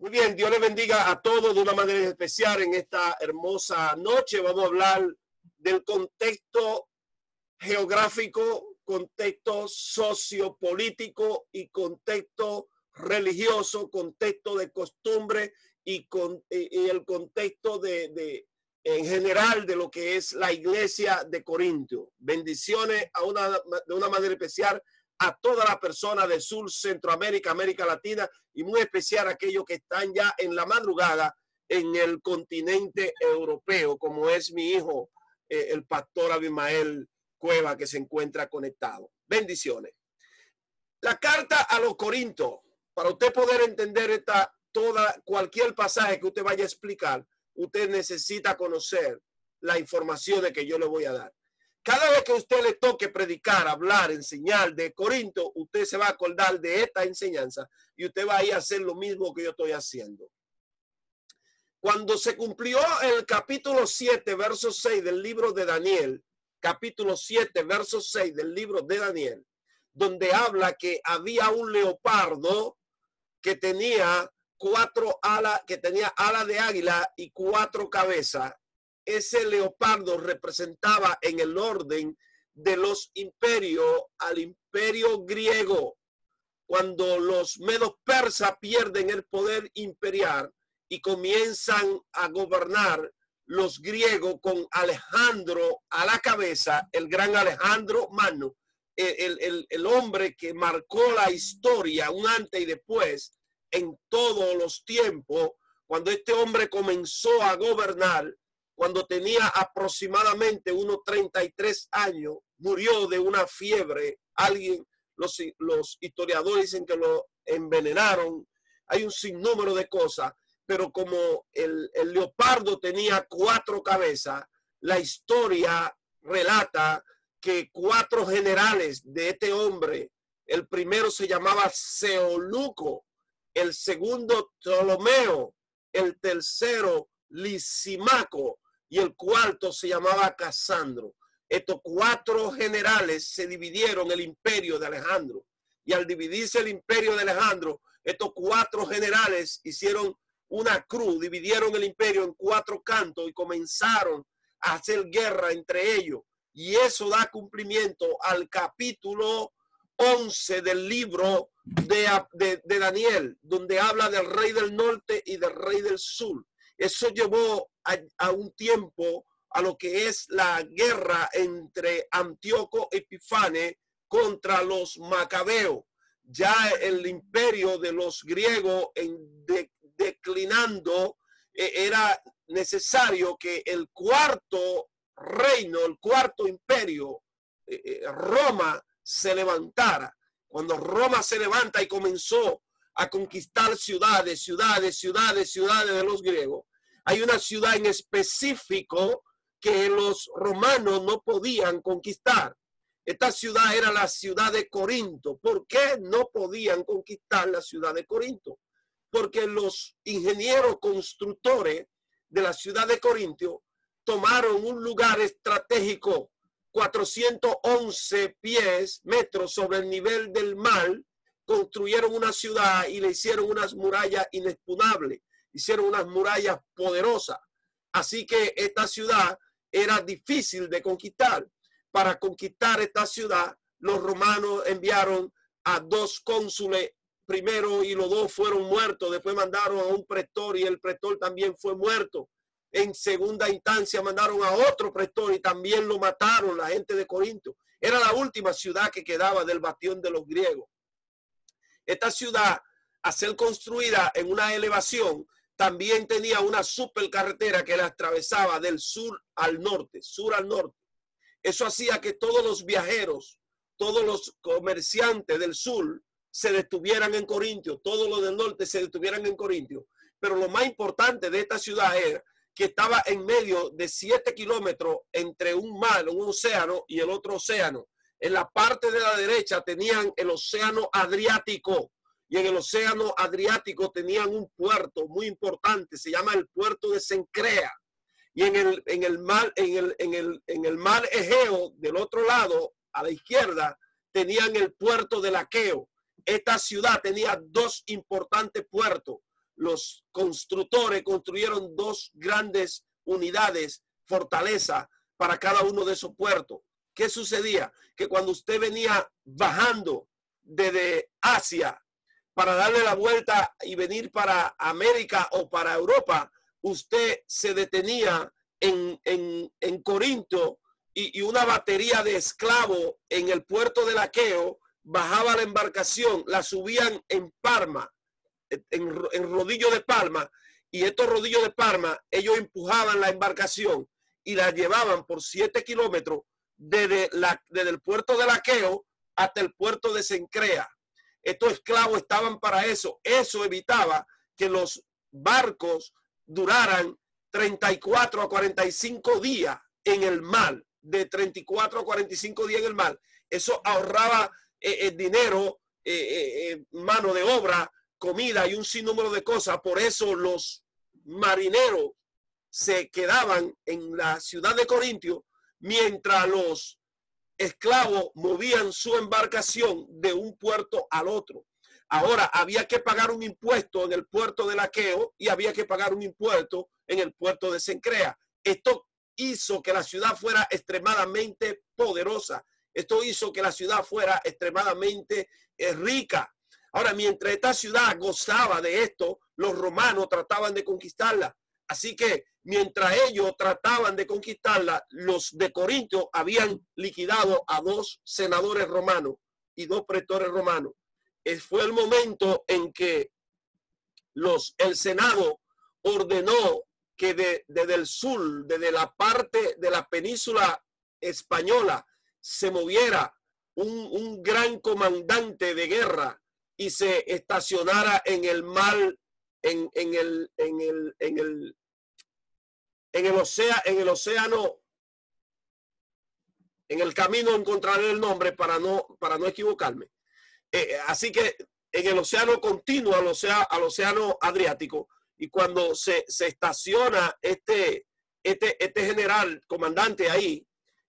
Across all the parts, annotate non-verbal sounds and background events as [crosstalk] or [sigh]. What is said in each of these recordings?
Muy bien, Dios le bendiga a todos de una manera especial en esta hermosa noche. Vamos a hablar del contexto geográfico, contexto sociopolítico y contexto religioso, contexto de costumbre y, con, el contexto de, de, en general de lo que es la iglesia de Corintio. Bendiciones a una, de una manera especial a todas las personas del sur, Centroamérica, América Latina y muy especial a aquellos que están ya en la madrugada en el continente europeo, como es mi hijo, eh, el pastor Abimael Cueva, que se encuentra conectado. Bendiciones. La carta a los Corintios, para usted poder entender esta, toda, cualquier pasaje que usted vaya a explicar, usted necesita conocer la información de que yo le voy a dar. Cada vez que usted le toque predicar, hablar, enseñar de Corinto, usted se va a acordar de esta enseñanza y usted va a ir a hacer lo mismo que yo estoy haciendo. Cuando se cumplió el capítulo 7, verso 6 del libro de Daniel, capítulo 7, verso 6 del libro de Daniel, donde habla que había un leopardo que tenía cuatro alas, que tenía alas de águila y cuatro cabezas ese leopardo representaba en el orden de los imperios al imperio griego. Cuando los medos persas pierden el poder imperial y comienzan a gobernar los griegos con Alejandro a la cabeza, el gran Alejandro Magno, el, el, el, hombre que marcó la historia un antes y después en todos los tiempos, cuando este hombre comenzó a gobernar, cuando tenía aproximadamente unos 33 años, murió de una fiebre. Alguien, los, los historiadores dicen que lo envenenaron. Hay un sinnúmero de cosas, pero como el, leopardo tenía cuatro cabezas, la historia relata que cuatro generales de este hombre, el primero se llamaba Seoluco, el segundo Ptolomeo, el tercero Lisimaco y el cuarto se llamaba Casandro. Estos cuatro generales se dividieron el imperio de Alejandro. Y al dividirse el imperio de Alejandro, estos cuatro generales hicieron una cruz, dividieron el imperio en cuatro cantos y comenzaron a hacer guerra entre ellos. Y eso da cumplimiento al capítulo 11 del libro de, de, de, Daniel, donde habla del rey del norte y del rey del sur. Eso llevó a, un tiempo a lo que es la guerra entre Antíoco Epifane contra los macabeos. Ya el imperio de los griegos en declinando, eh, era necesario que el cuarto reino, el cuarto imperio, eh, eh, Roma, se levantara. Cuando Roma se levanta y comenzó a conquistar ciudades, ciudades, ciudades, ciudades de los griegos, hay una ciudad en específico que los romanos no podían conquistar. Esta ciudad era la ciudad de Corinto. ¿Por qué no podían conquistar la ciudad de Corinto? Porque los ingenieros constructores de la ciudad de Corinto tomaron un lugar estratégico 411 pies, metros sobre el nivel del mar, construyeron una ciudad y le hicieron unas murallas inexpugnables hicieron unas murallas poderosas. Así que esta ciudad era difícil de conquistar. Para conquistar esta ciudad, los romanos enviaron a dos cónsules primero y los dos fueron muertos. Después mandaron a un pretor y el pretor también fue muerto. En segunda instancia mandaron a otro pretor y también lo mataron la gente de Corinto. Era la última ciudad que quedaba del bastión de los griegos. Esta ciudad, a ser construida en una elevación, también tenía una supercarretera que la atravesaba del sur al norte, sur al norte. Eso hacía que todos los viajeros, todos los comerciantes del sur se detuvieran en Corintio, todos los del norte se detuvieran en Corintio. Pero lo más importante de esta ciudad era que estaba en medio de siete kilómetros entre un mar, un océano y el otro océano. En la parte de la derecha tenían el océano Adriático y en el océano Adriático tenían un puerto muy importante, se llama el puerto de Sencrea. Y en el, en el mar, en el, en el, en el mar Egeo, del otro lado, a la izquierda, tenían el puerto de Laqueo. Esta ciudad tenía dos importantes puertos. los constructores construyeron dos grandes unidades, fortaleza para cada uno de esos puertos. ¿Qué sucedía? Que cuando usted venía bajando desde Asia para darle la vuelta y venir para América o para Europa, usted se detenía en, en, Corinto y, una batería de esclavos en el puerto de Laqueo bajaba la embarcación, la subían en Parma, en, en rodillo de palma, y estos rodillos de palma, ellos empujaban la embarcación y la llevaban por siete kilómetros desde, la, desde el puerto de Laqueo hasta el puerto de Sencrea. Estos esclavos estaban para eso. Eso evitaba que los barcos duraran 34 a 45 días en el mar, de 34 a 45 días en el mar. Eso ahorraba el eh, eh, dinero, eh, mano de obra, comida y un sinnúmero de cosas. Por eso los marineros se quedaban en la ciudad de Corintio mientras los esclavos movían su embarcación de un puerto al otro. Ahora había que pagar un impuesto en el puerto de Laqueo y había que pagar un impuesto en el puerto de Sencrea. Esto hizo que la ciudad fuera extremadamente poderosa. Esto hizo que la ciudad fuera extremadamente eh, rica. Ahora, mientras esta ciudad gozaba de esto, los romanos trataban de conquistarla. Así que mientras ellos trataban de conquistarla, los de Corinto habían liquidado a dos senadores romanos y dos pretores romanos. Fue el momento en que los, el Senado ordenó que desde el sur, desde la parte de la península española, se moviera un, un gran comandante de guerra y se estacionara en el mar en, el, en, el, en, el, en, el océano, en el océano, en el camino encontraré el nombre para no, para no equivocarme. Eh, eh, así que en el océano continuo al océano, al océano Adriático, y cuando se, estaciona este, este, este general comandante ahí,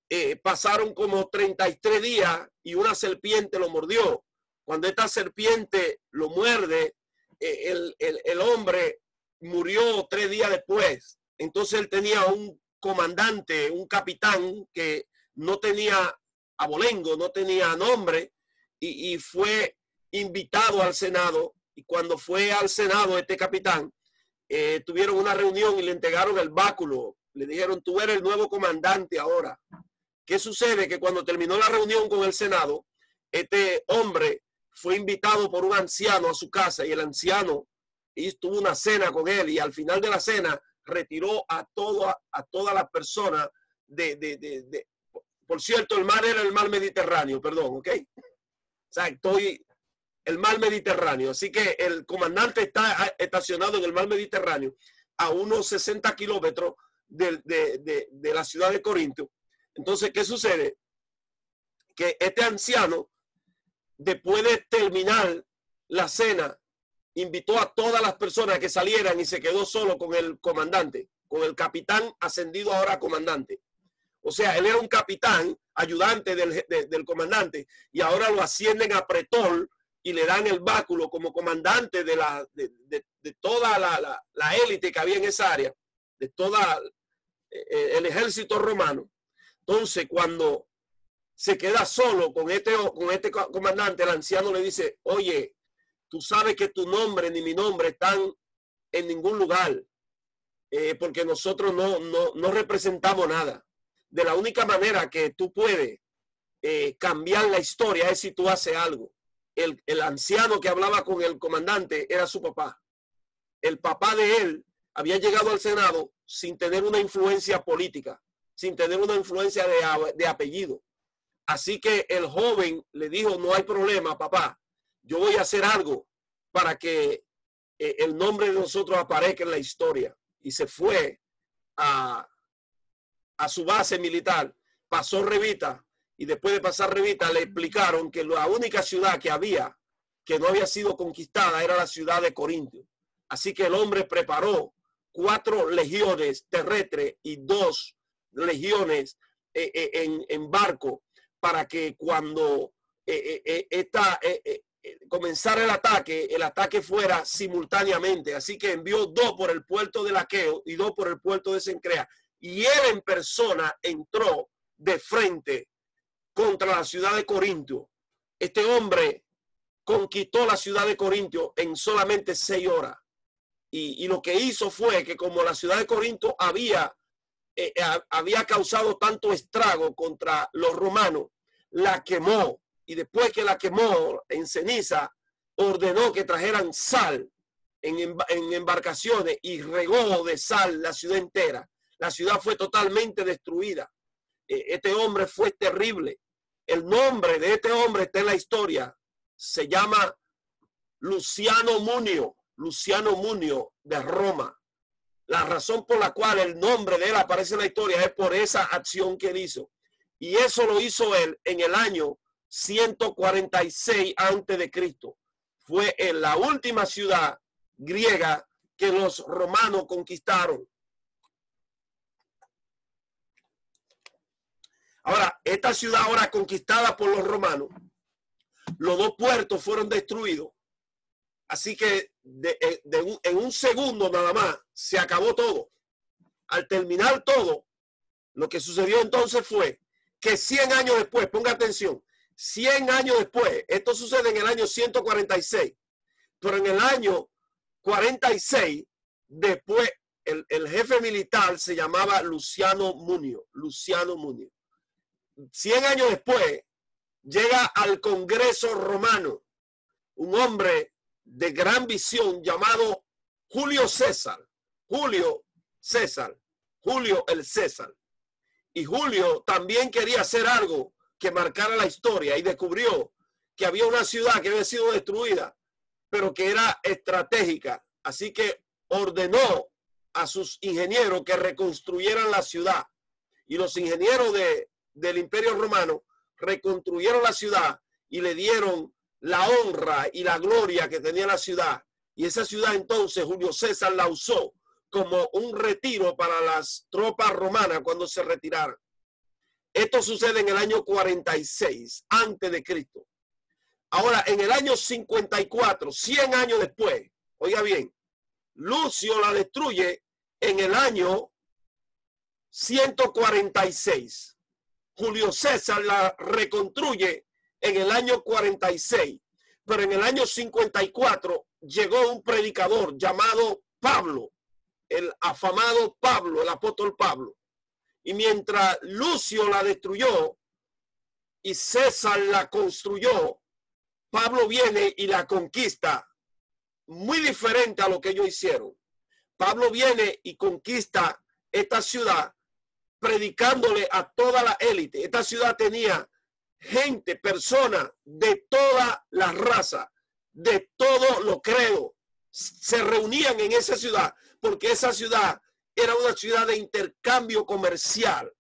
eh, pasaron como 33 días y una serpiente lo mordió. Cuando esta serpiente lo muerde, eh, el, hombre murió tres días después. Entonces él tenía un comandante, un capitán que no tenía abolengo, no tenía nombre y, fue invitado al Senado. Y cuando fue al Senado este capitán, eh, tuvieron una reunión y le entregaron el báculo. Le dijeron, tú eres el nuevo comandante ahora. ¿Qué sucede? Que cuando terminó la reunión con el Senado, este hombre fue invitado por un anciano a su casa y el anciano tuvo una cena con él y al final de la cena retiró a, todo, a, todas las personas de, de, de, por cierto, el mar era el mar Mediterráneo, perdón, ¿ok? O sea, estoy, el mar Mediterráneo. Así que el comandante está estacionado en el mar Mediterráneo a unos 60 kilómetros de, de, la ciudad de Corinto. Entonces, ¿qué sucede? Que este anciano después de terminar la cena, invitó a todas las personas que salieran y se quedó solo con el comandante, con el capitán ascendido ahora a comandante. O sea, él era un capitán, ayudante del, comandante, y ahora lo ascienden a pretor y le dan el báculo como comandante de, la, de, toda la, la, élite que había en esa área, de toda eh, el ejército romano. Entonces, cuando se queda solo con este, con este comandante, el anciano le dice, oye, tú sabes que tu nombre ni mi nombre están en ningún lugar, eh, porque nosotros no, no, representamos nada. De la única manera que tú puedes eh, cambiar la historia es si tú haces algo. El, el anciano que hablaba con el comandante era su papá. El papá de él había llegado al Senado sin tener una influencia política, sin tener una influencia de, de apellido Así que el joven le dijo, no hay problema, papá, yo voy a hacer algo para que eh, el nombre de nosotros aparezca en la historia. Y se fue a, a su base militar, pasó Revita y después de pasar Revita le explicaron que la única ciudad que había que no había sido conquistada era la ciudad de Corintio. Así que el hombre preparó cuatro legiones terrestres y dos legiones eh, eh, en, en barco para que cuando eh, eh, eh, eh, comenzara el ataque, el ataque fuera simultáneamente. Así que envió dos por el puerto de Laqueo y dos por el puerto de Sencrea. Y él en persona entró de frente contra la ciudad de Corintio. Este hombre conquistó la ciudad de Corintio en solamente seis horas. Y, lo que hizo fue que como la ciudad de Corinto había, eh, eh, había causado tanto estrago contra los romanos, la quemó. Y después que la quemó en ceniza, ordenó que trajeran sal en, embarcaciones y regó de sal la ciudad entera. La ciudad fue totalmente destruida. E, este hombre fue terrible. El nombre de este hombre está en la historia. Se llama Luciano Munio. Luciano Munio de Roma. La razón por la cual el nombre de él aparece en la historia es por esa acción que él hizo. Y eso lo hizo él en el año 146 antes de Cristo. Fue en la última ciudad griega que los romanos conquistaron. Ahora, esta ciudad ahora conquistada por los romanos, los dos puertos fueron destruidos Así que eh, en un segundo nada más se acabó todo. Al terminar todo, lo que sucedió entonces fue que 100 años después, ponga atención, 100 años después, esto sucede en el año 146, pero en el año 46, después, el, el jefe militar se llamaba Luciano Munio, Luciano Munio. 100 años después, llega al Congreso Romano, un hombre de gran visión llamado Julio César. Julio César. Julio el César. Y Julio también quería hacer algo que marcara la historia y descubrió que había una ciudad que había sido destruida, pero que era estratégica. Así que ordenó a sus ingenieros que reconstruyeran la ciudad. Y los ingenieros de, del Imperio Romano reconstruyeron la ciudad y le dieron la honra y la gloria que tenía la ciudad. Y esa ciudad entonces Julio César la usó como un retiro para las tropas romanas cuando se retiraron. Esto sucede en el año 46 antes de Cristo. Ahora, en el año 54, 100 años después, oiga bien, Lucio la destruye en el año 146. Julio César la reconstruye en el año 46, pero en el año 54 llegó un predicador llamado Pablo, el afamado Pablo, el apóstol Pablo. Y mientras Lucio la destruyó y César la construyó, Pablo viene y la conquista, muy diferente a lo que ellos hicieron. Pablo viene y conquista esta ciudad predicándole a toda la élite. Esta ciudad tenía gente, personas de toda la raza, de todo lo creo, se reunían en esa ciudad porque esa ciudad era una ciudad de intercambio comercial.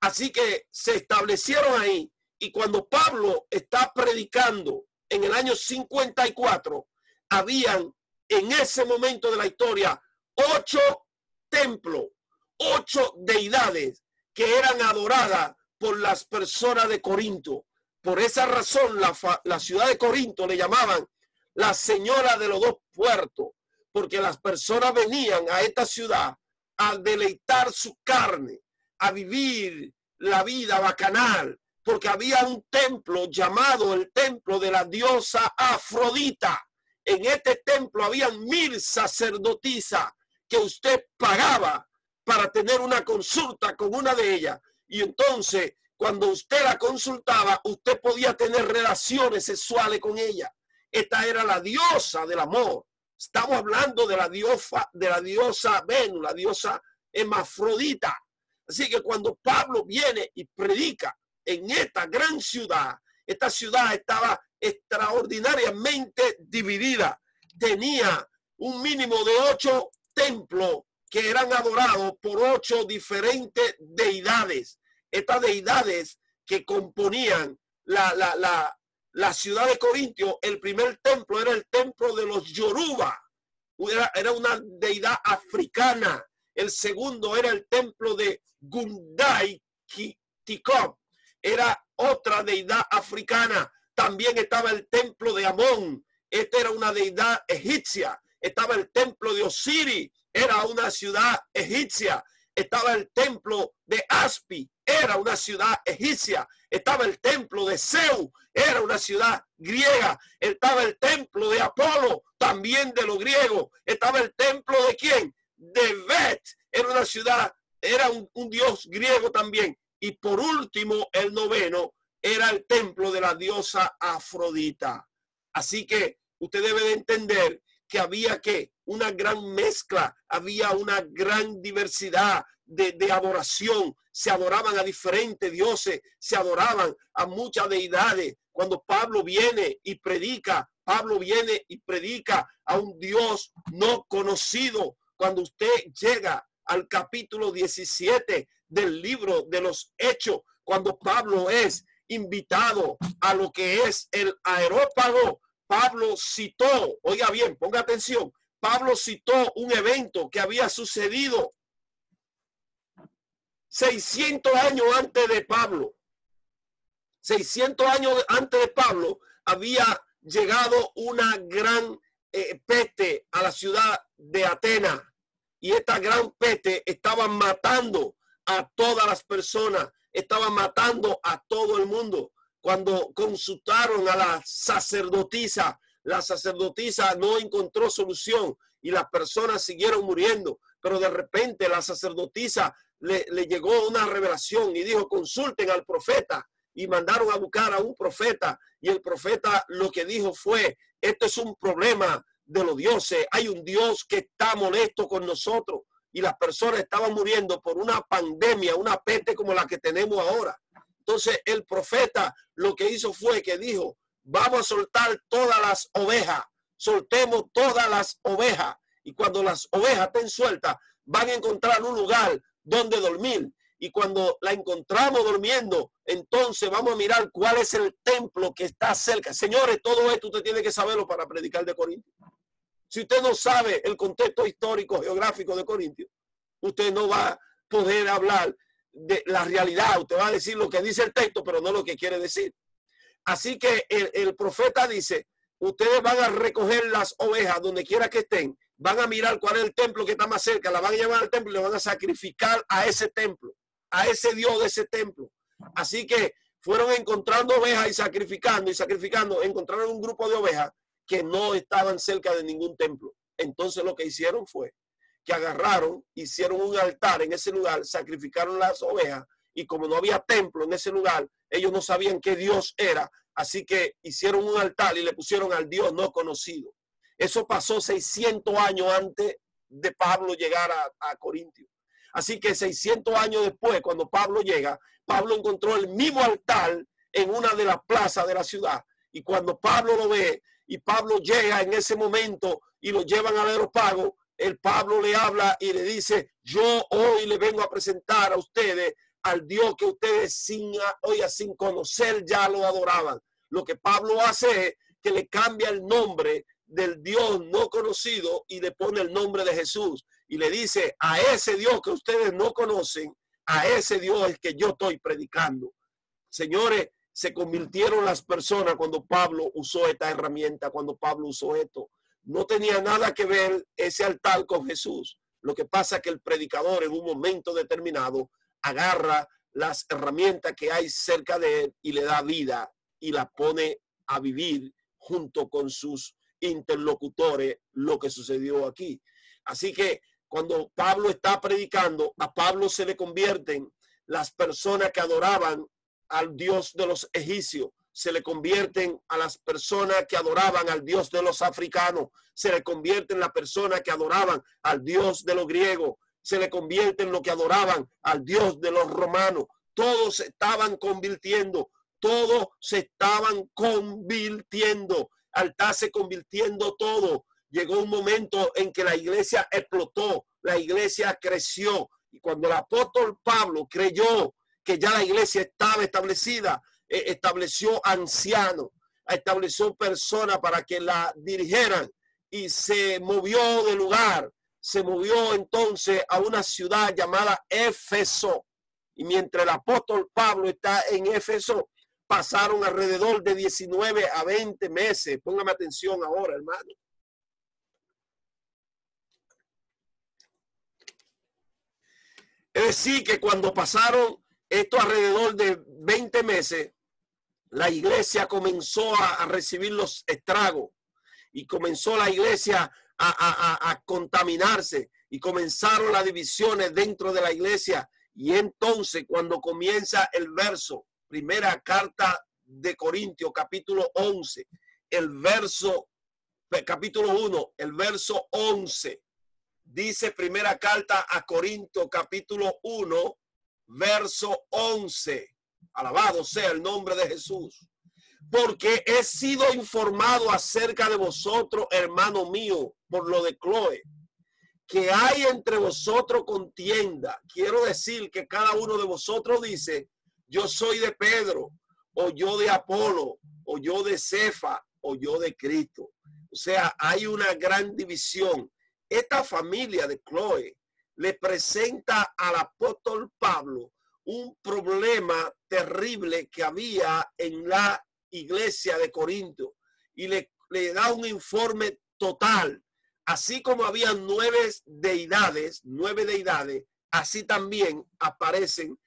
Así que se establecieron ahí y cuando Pablo está predicando en el año 54, habían en ese momento de la historia ocho templos, ocho deidades que eran adoradas por las personas de Corinto. Por esa razón la, ciudad de Corinto le llamaban la señora de los dos puertos, porque las personas venían a esta ciudad a deleitar su carne, a vivir la vida bacanal, porque había un templo llamado el templo de la diosa Afrodita. En este templo habían mil sacerdotisas que usted pagaba para tener una consulta con una de ellas y entonces, cuando usted la consultaba, usted podía tener relaciones sexuales con ella. Esta era la diosa del amor. Estamos hablando de la diosa, de la diosa Venus, la diosa Hemafrodita. Así que cuando Pablo viene y predica en esta gran ciudad, esta ciudad estaba extraordinariamente dividida. Tenía un mínimo de ocho templos que eran adorados por ocho diferentes deidades. Estas deidades que componían la, la, la, ciudad de Corintio, el primer templo era el templo de los Yoruba, era, era una deidad africana. El segundo era el templo de Gundai Tikop, era otra deidad africana. también estaba el templo de Amón, esta era una deidad egipcia, estaba el templo de Osiris, era una ciudad egipcia, estaba el templo de Aspi, era una ciudad egipcia, estaba el templo de Seu, era una ciudad griega, estaba el templo de Apolo, también de los griegos, estaba el templo de quién? De Bet, era una ciudad, era un, un dios griego también. Y por último, el noveno era el templo de la diosa Afrodita. Así que usted debe de entender que había que una gran mezcla, había una gran diversidad de, adoración. Se adoraban a diferentes dioses, se adoraban a muchas deidades. Cuando Pablo viene y predica, Pablo viene y predica a un Dios no conocido. Cuando usted llega al capítulo 17 del libro de los Hechos, cuando Pablo es invitado a lo que es el aerópago, Pablo citó, oiga bien, ponga atención, Pablo citó un evento que había sucedido 600 años antes de Pablo. 600 años antes de Pablo había llegado una gran eh, peste a la ciudad de Atenas y esta gran peste estaba matando a todas las personas, estaba matando a todo el mundo cuando consultaron a la sacerdotisa, la sacerdotisa no encontró solución y las personas siguieron muriendo. Pero de repente la sacerdotisa le, le, llegó una revelación y dijo, consulten al profeta. Y mandaron a buscar a un profeta. Y el profeta lo que dijo fue, esto es un problema de los dioses. Hay un Dios que está molesto con nosotros. Y las personas estaban muriendo por una pandemia, una peste como la que tenemos ahora. Entonces el profeta lo que hizo fue que dijo, vamos a soltar todas las ovejas, soltemos todas las ovejas. Y cuando las ovejas estén sueltas, van a encontrar un lugar donde dormir. Y cuando la encontramos durmiendo, entonces vamos a mirar cuál es el templo que está cerca. Señores, todo esto usted tiene que saberlo para predicar de Corintios. Si usted no sabe el contexto histórico, geográfico de Corintios, usted no va a poder hablar de la realidad. Usted va a decir lo que dice el texto, pero no lo que quiere decir. Así que el, profeta dice, ustedes van a recoger las ovejas donde quiera que estén, van a mirar cuál es el templo que está más cerca, la van a llevar al templo y le van a sacrificar a ese templo, a ese Dios de ese templo. Así que fueron encontrando ovejas y sacrificando y sacrificando, encontraron un grupo de ovejas que no estaban cerca de ningún templo. Entonces lo que hicieron fue que agarraron, hicieron un altar en ese lugar, sacrificaron las ovejas y como no había templo en ese lugar, ellos no sabían qué Dios era, así que hicieron un altar y le pusieron al Dios no conocido. Eso pasó 600 años antes de Pablo llegar a, a Corintio. Así que 600 años después, cuando Pablo llega, Pablo encontró el mismo altar en una de las plazas de la ciudad. Y cuando Pablo lo ve y Pablo llega en ese momento y lo llevan al aeropago, el Pablo le habla y le dice, yo hoy le vengo a presentar a ustedes al Dios que ustedes sin, oiga, sin conocer ya lo adoraban. Lo que Pablo hace es que le cambia el nombre del Dios no conocido y le pone el nombre de Jesús. Y le dice, a ese Dios que ustedes no conocen, a ese Dios es que yo estoy predicando. Señores, se convirtieron las personas cuando Pablo usó esta herramienta, cuando Pablo usó esto no tenía nada que ver ese altar con Jesús. Lo que pasa es que el predicador en un momento determinado agarra las herramientas que hay cerca de él y le da vida y la pone a vivir junto con sus interlocutores lo que sucedió aquí. Así que cuando Pablo está predicando, a Pablo se le convierten las personas que adoraban al Dios de los egipcios, se le convierten a las personas que adoraban al Dios de los africanos, se le convierten en las personas que adoraban al Dios de los griegos, se le convierten en lo que adoraban al Dios de los romanos. Todos se estaban convirtiendo, todos se estaban convirtiendo, al convirtiendo todo. Llegó un momento en que la iglesia explotó, la iglesia creció. Y cuando el apóstol Pablo creyó que ya la iglesia estaba establecida, eh, estableció ancianos, estableció personas para que la dirigieran y se movió de lugar. Se movió entonces a una ciudad llamada Éfeso. Y mientras el apóstol Pablo está en Éfeso, pasaron alrededor de 19 a 20 meses. Póngame atención ahora, hermano. Es decir, que cuando pasaron esto alrededor de 20 meses, la iglesia comenzó a, recibir los estragos y comenzó la iglesia a, contaminarse y comenzaron las divisiones dentro de la iglesia. Y entonces cuando comienza el verso, primera carta de Corintios, capítulo 11, el verso, capítulo 1, el verso 11, dice primera carta a Corinto, capítulo 1, verso 11. Alabado sea el nombre de Jesús. Porque he sido informado acerca de vosotros, hermano mío, por lo de Chloe, que hay entre vosotros contienda. Quiero decir que cada uno de vosotros dice, yo soy de Pedro, o yo de Apolo, o yo de Cefa, o yo de Cristo. O sea, hay una gran división. Esta familia de Chloe le presenta al apóstol Pablo un problema terrible que había en la iglesia de Corinto y le, le da un informe total. Así como había nueve deidades, nueve deidades, así también aparecen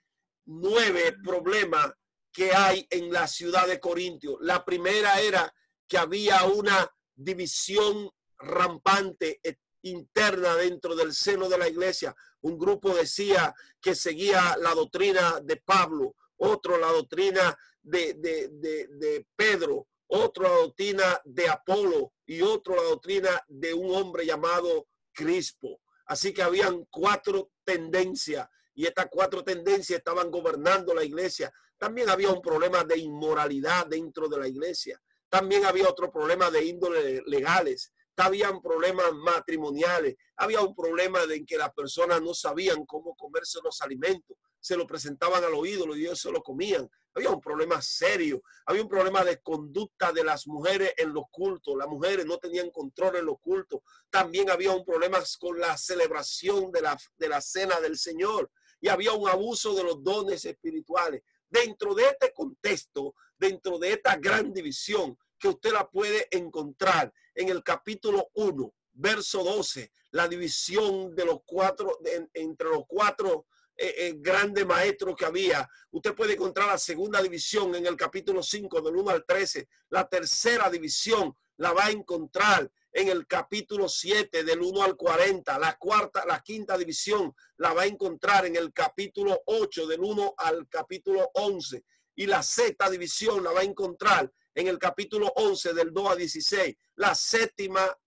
nueve problemas que hay en la ciudad de Corintio. La primera era que había una división rampante interna dentro del seno de la iglesia. Un grupo decía que seguía la doctrina de Pablo, otro la doctrina de, de, Pedro, otro la doctrina de Apolo y otro la doctrina de un hombre llamado Crispo. Así que habían cuatro tendencias y estas cuatro tendencias estaban gobernando la iglesia. También había un problema de inmoralidad dentro de la iglesia. También había otro problema de índole legales habían problemas matrimoniales, había un problema de que las personas no sabían cómo comerse los alimentos, se lo presentaban a los ídolos y ellos se lo comían. Había un problema serio, había un problema de conducta de las mujeres en los cultos, las mujeres no tenían control en los cultos. También había un problema con la celebración de la, de la cena del Señor y había un abuso de los dones espirituales. Dentro de este contexto, dentro de esta gran división, que usted la puede encontrar en el capítulo 1, verso 12, la división de los cuatro, entre los cuatro eh, eh, grandes maestros que había. Usted puede encontrar la segunda división en el capítulo 5, del 1 al 13. La tercera división la va a encontrar en el capítulo 7, del 1 al 40. La cuarta, la quinta división la va a encontrar en el capítulo 8, del 1 al capítulo 11. Y la sexta división la va a encontrar en el capítulo 11 del 2 a 16. La séptima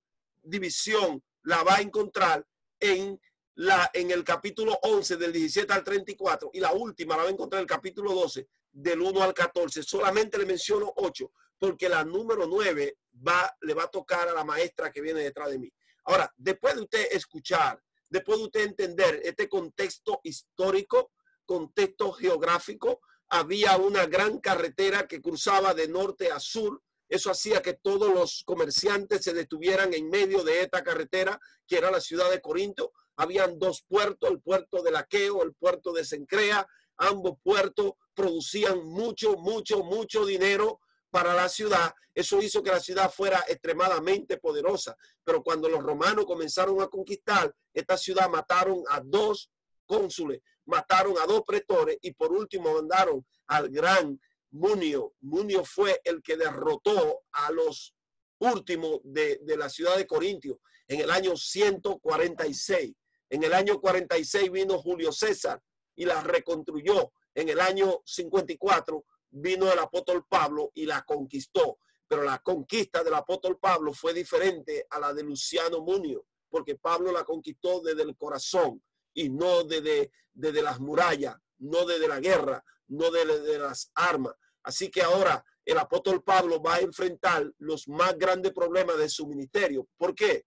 división la va a encontrar en, la, en el capítulo 11 del 17 al 34 y la última la va a encontrar en el capítulo 12 del 1 al 14. Solamente le menciono 8 porque la número 9 va, le va a tocar a la maestra que viene detrás de mí. Ahora, después de usted escuchar, después de usted entender este contexto histórico, contexto geográfico, había una gran carretera que cruzaba de norte a sur. Eso hacía que todos los comerciantes se detuvieran en medio de esta carretera, que era la ciudad de Corinto. Habían dos puertos, el puerto de Laqueo, el puerto de Sencrea. Ambos puertos producían mucho, mucho, mucho dinero para la ciudad. Eso hizo que la ciudad fuera extremadamente poderosa. Pero cuando los romanos comenzaron a conquistar esta ciudad, mataron a dos cónsules mataron a dos pretores y por último mandaron al gran Munio. Munio fue el que derrotó a los últimos de, la ciudad de Corintio en el año 146. En el año 46 vino Julio César y la reconstruyó. En el año 54 vino el apóstol Pablo y la conquistó. Pero la conquista del apóstol Pablo fue diferente a la de Luciano Munio, porque Pablo la conquistó desde el corazón y no desde, desde las murallas, no desde la guerra, no desde las armas. Así que ahora el apóstol Pablo va a enfrentar los más grandes problemas de su ministerio. ¿Por qué?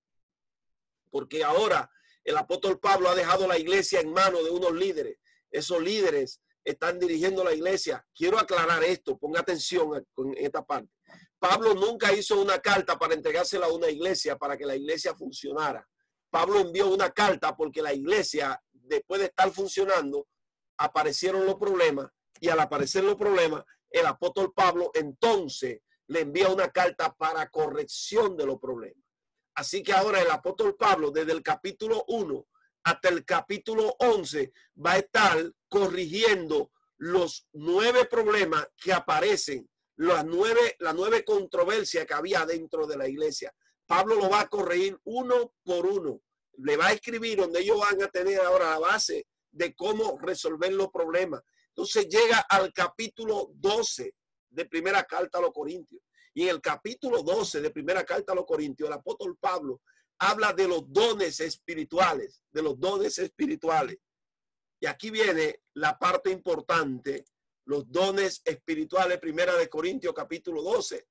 Porque ahora el apóstol Pablo ha dejado la iglesia en manos de unos líderes. Esos líderes están dirigiendo la iglesia. Quiero aclarar esto, ponga atención con esta parte. Pablo nunca hizo una carta para entregársela a una iglesia para que la iglesia funcionara. Pablo envió una carta porque la iglesia, después de estar funcionando, aparecieron los problemas y al aparecer los problemas, el apóstol Pablo entonces le envía una carta para corrección de los problemas. Así que ahora el apóstol Pablo, desde el capítulo 1 hasta el capítulo 11, va a estar corrigiendo los nueve problemas que aparecen, las nueve, la nueve controversias que había dentro de la iglesia. Pablo lo va a corregir uno por uno. Le va a escribir donde ellos van a tener ahora la base de cómo resolver los problemas. Entonces llega al capítulo 12 de primera carta a los Corintios. Y en el capítulo 12 de primera carta a los Corintios, el apóstol Pablo habla de los dones espirituales, de los dones espirituales. Y aquí viene la parte importante, los dones espirituales, primera de Corintios capítulo 12,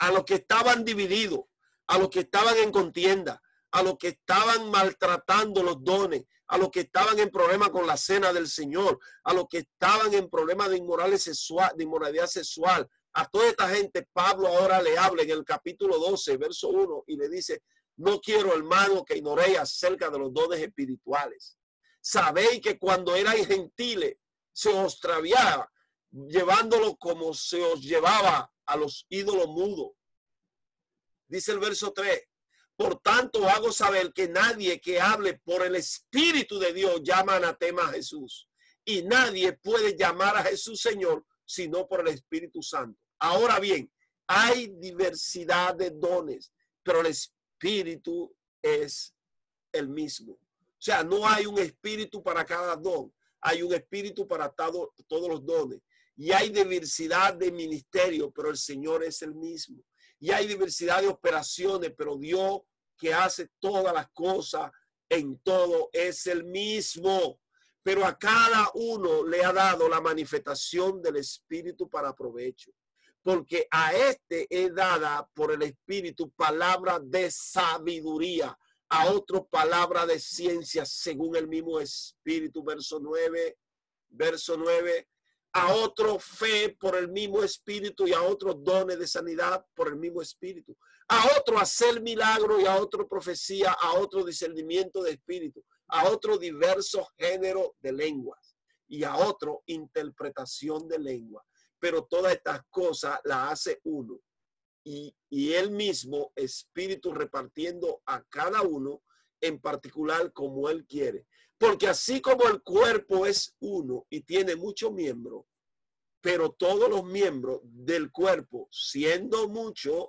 a los que estaban divididos, a los que estaban en contienda, a los que estaban maltratando los dones, a los que estaban en problemas con la cena del Señor, a los que estaban en problemas de sexual, de inmoralidad sexual. A toda esta gente, Pablo ahora le habla en el capítulo 12, verso 1, y le dice, no quiero, hermano, que ignoréis acerca de los dones espirituales Sabéis que cuando erais gentiles se os traviaba, llevándolo como se os llevaba a los ídolos mudos. Dice el verso 3. Por tanto, hago saber que nadie que hable por el Espíritu de Dios llama anatema a Jesús. Y nadie puede llamar a Jesús Señor sino por el Espíritu Santo. Ahora bien, hay diversidad de dones, pero el Espíritu es el mismo. O sea, no hay un espíritu para cada don, hay un espíritu para todos los dones. Y hay diversidad de ministerios, pero el Señor es el mismo. Y hay diversidad de operaciones, pero Dios que hace todas las cosas en todo es el mismo. Pero a cada uno le ha dado la manifestación del Espíritu para provecho. Porque a este es dada por el Espíritu palabra de sabiduría a otro palabra de ciencia según el mismo espíritu, verso 9, verso 9, a otro fe por el mismo espíritu y a otros dones de sanidad por el mismo espíritu, a otro hacer milagro y a otro profecía, a otro discernimiento de espíritu, a otro diverso género de lenguas y a otro interpretación de lengua. Pero todas estas cosas las hace uno y, él mismo, espíritu, repartiendo a cada uno en particular como él quiere. Porque así como el cuerpo es uno y tiene muchos miembros, pero todos los miembros del cuerpo, siendo muchos,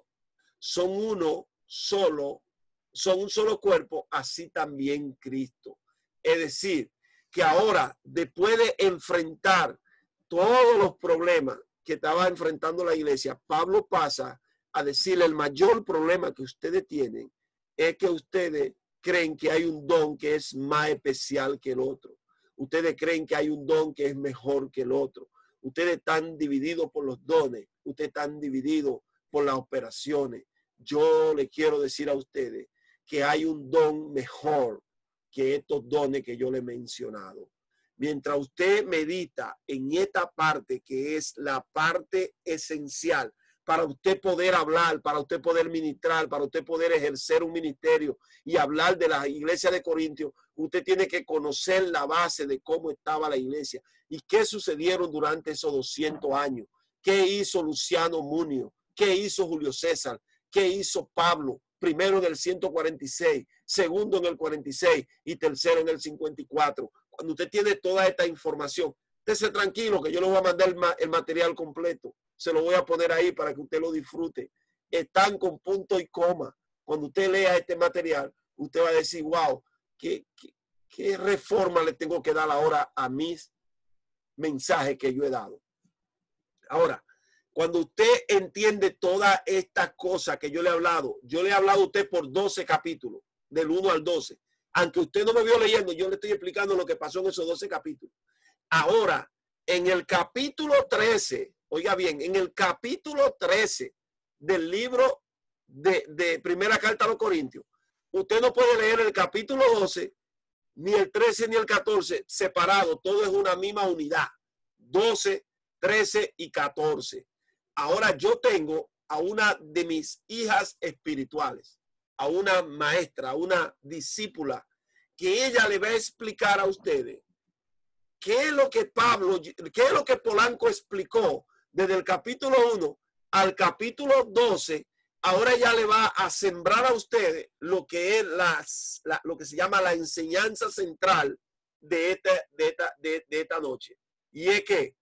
son uno solo, son un solo cuerpo, así también Cristo. Es decir, que ahora, después de enfrentar todos los problemas que estaba enfrentando la iglesia, Pablo pasa a decirle el mayor problema que ustedes tienen es que ustedes creen que hay un don que es más especial que el otro. Ustedes creen que hay un don que es mejor que el otro. Ustedes están divididos por los dones. Ustedes están divididos por las operaciones. Yo le quiero decir a ustedes que hay un don mejor que estos dones que yo le he mencionado. Mientras usted medita en esta parte que es la parte esencial, para usted poder hablar, para usted poder ministrar, para usted poder ejercer un ministerio y hablar de la iglesia de Corintios, usted tiene que conocer la base de cómo estaba la iglesia y qué sucedieron durante esos 200 años. ¿Qué hizo Luciano Munio? ¿Qué hizo Julio César? ¿Qué hizo Pablo? Primero en el 146, segundo en el 46 y tercero en el 54. Cuando usted tiene toda esta información, esté tranquilo que yo le voy a mandar el material completo se lo voy a poner ahí para que usted lo disfrute. Están con punto y coma. Cuando usted lea este material, usted va a decir, wow, ¿qué, qué, reforma le tengo que dar ahora a mis mensajes que yo he dado? Ahora, cuando usted entiende todas estas cosas que yo le he hablado, yo le he hablado a usted por 12 capítulos, del 1 al 12. Aunque usted no me vio leyendo, yo le estoy explicando lo que pasó en esos 12 capítulos. Ahora, en el capítulo 13, Oiga bien, en el capítulo 13 del libro de, Primera Carta a los Corintios, usted no puede leer el capítulo 12, ni el 13, ni el 14 separado. Todo es una misma unidad. 12, 13 y 14. Ahora yo tengo a una de mis hijas espirituales, a una maestra, a una discípula, que ella le va a explicar a ustedes qué es lo que Pablo, qué es lo que Polanco explicó desde el capítulo 1 al capítulo 12, ahora ya le va a sembrar a ustedes lo que es las, lo que se llama la enseñanza central de esta, de esta, de, de esta noche. Y es que,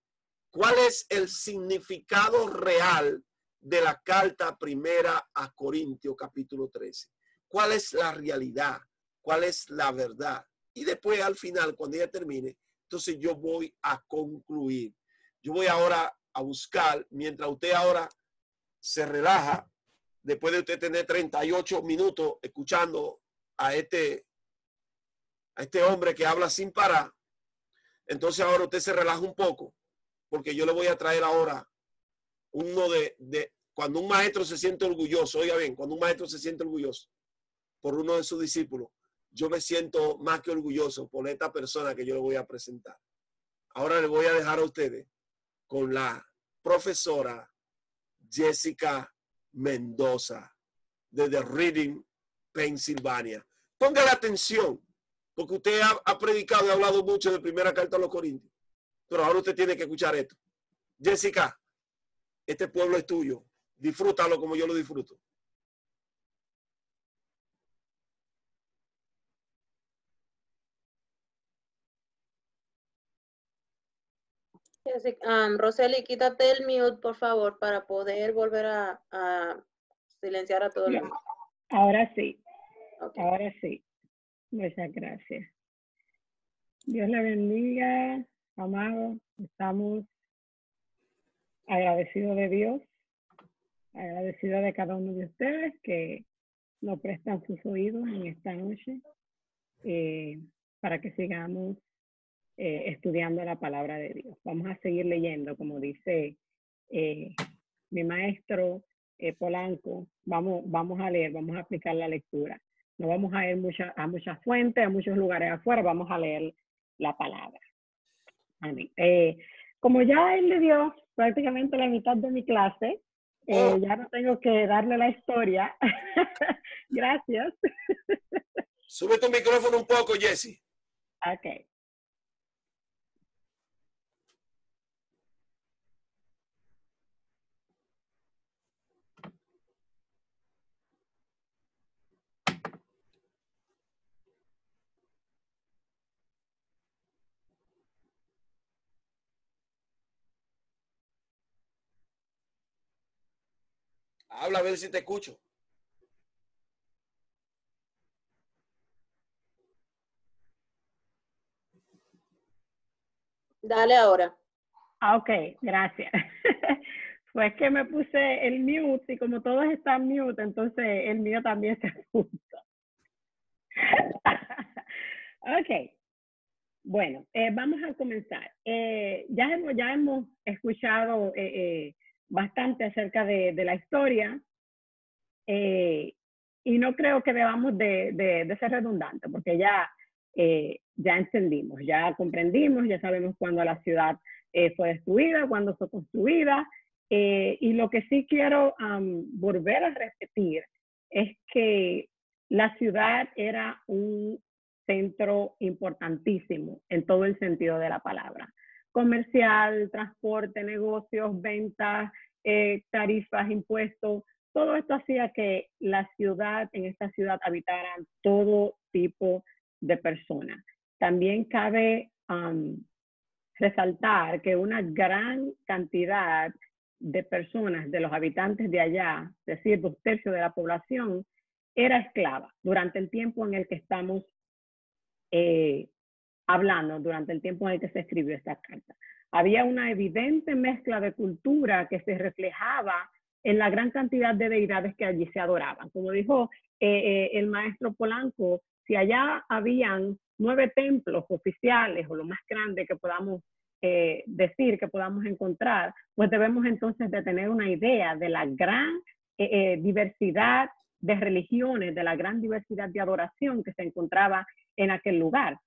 ¿cuál es el significado real de la carta primera a Corintio capítulo 13? ¿Cuál es la realidad? ¿Cuál es la verdad? Y después al final, cuando ella termine, entonces yo voy a concluir. Yo voy ahora a buscar, mientras usted ahora se relaja, después de usted tener 38 minutos escuchando a este, a este hombre que habla sin parar, entonces ahora usted se relaja un poco, porque yo le voy a traer ahora uno de, cuando un maestro se siente orgulloso, oiga bien, cuando un maestro se siente orgulloso por uno de sus discípulos, yo me siento más que orgulloso por esta persona que yo le voy a presentar. Ahora le voy a dejar a ustedes con la profesora Jessica Mendoza de Reading, Pennsylvania. Ponga la atención, porque usted ha, predicado y ha hablado mucho de primera carta a los Corintios, pero ahora usted tiene que escuchar esto. Jessica, este pueblo es tuyo. Disfrútalo como yo lo disfruto. Um, Roseli, quítate el mute, por favor, para poder volver a, silenciar a todo el mundo. Ahora sí. Ahora sí. Muchas gracias. Dios le bendiga, amado. Estamos agradecidos de Dios, agradecidos de cada uno de ustedes que nos prestan sus oídos en esta noche eh, para que sigamos eh, estudiando la palabra de Dios. Vamos a seguir leyendo, como dice eh, mi maestro Polanco, vamos, vamos a leer, vamos a aplicar la lectura. No vamos a ir a muchas fuentes, a muchos lugares afuera, vamos a leer la palabra. Amén. como ya él le dio prácticamente la mitad de mi clase, oh. ya no tengo que darle la historia. [laughs] Gracias. Sube tu micrófono un poco, Jesse. Ok. Habla a ver si te escucho. Dale ahora. Ah, ok, gracias. [laughs] pues que me puse el mute y como todos están mute, entonces el mío también se [laughs] puso. [laughs] ok. Bueno, eh, vamos a comenzar. Eh, ya, hemos, ya hemos escuchado eh, bastante acerca de, la historia eh, y no creo que debamos de, ser redundantes porque ya, eh, ya entendimos, ya comprendimos, ya sabemos cuándo la ciudad eh, fue destruida, cuándo fue construida y lo que sí quiero volver a repetir es que la ciudad era un centro importantísimo en todo el sentido de la palabra comercial, transporte, negocios, ventas, eh, tarifas, impuestos. Todo esto hacía que la ciudad, en esta ciudad, habitaran todo tipo de personas. También cabe resaltar que una gran cantidad de personas, de los habitantes de allá, es decir, dos tercios de la población, era esclava durante el tiempo en el que estamos eh, hablando durante el tiempo en el que se escribió esta carta. Había una evidente mezcla de cultura que se reflejaba en la gran cantidad de deidades que allí se adoraban. Como dijo eh, eh, el maestro Polanco, si allá habían nueve templos oficiales o lo más grande que podamos eh, decir, que podamos encontrar, pues debemos entonces de tener una idea de la gran diversidad de religiones, de la gran diversidad de adoración que se encontraba en aquel lugar.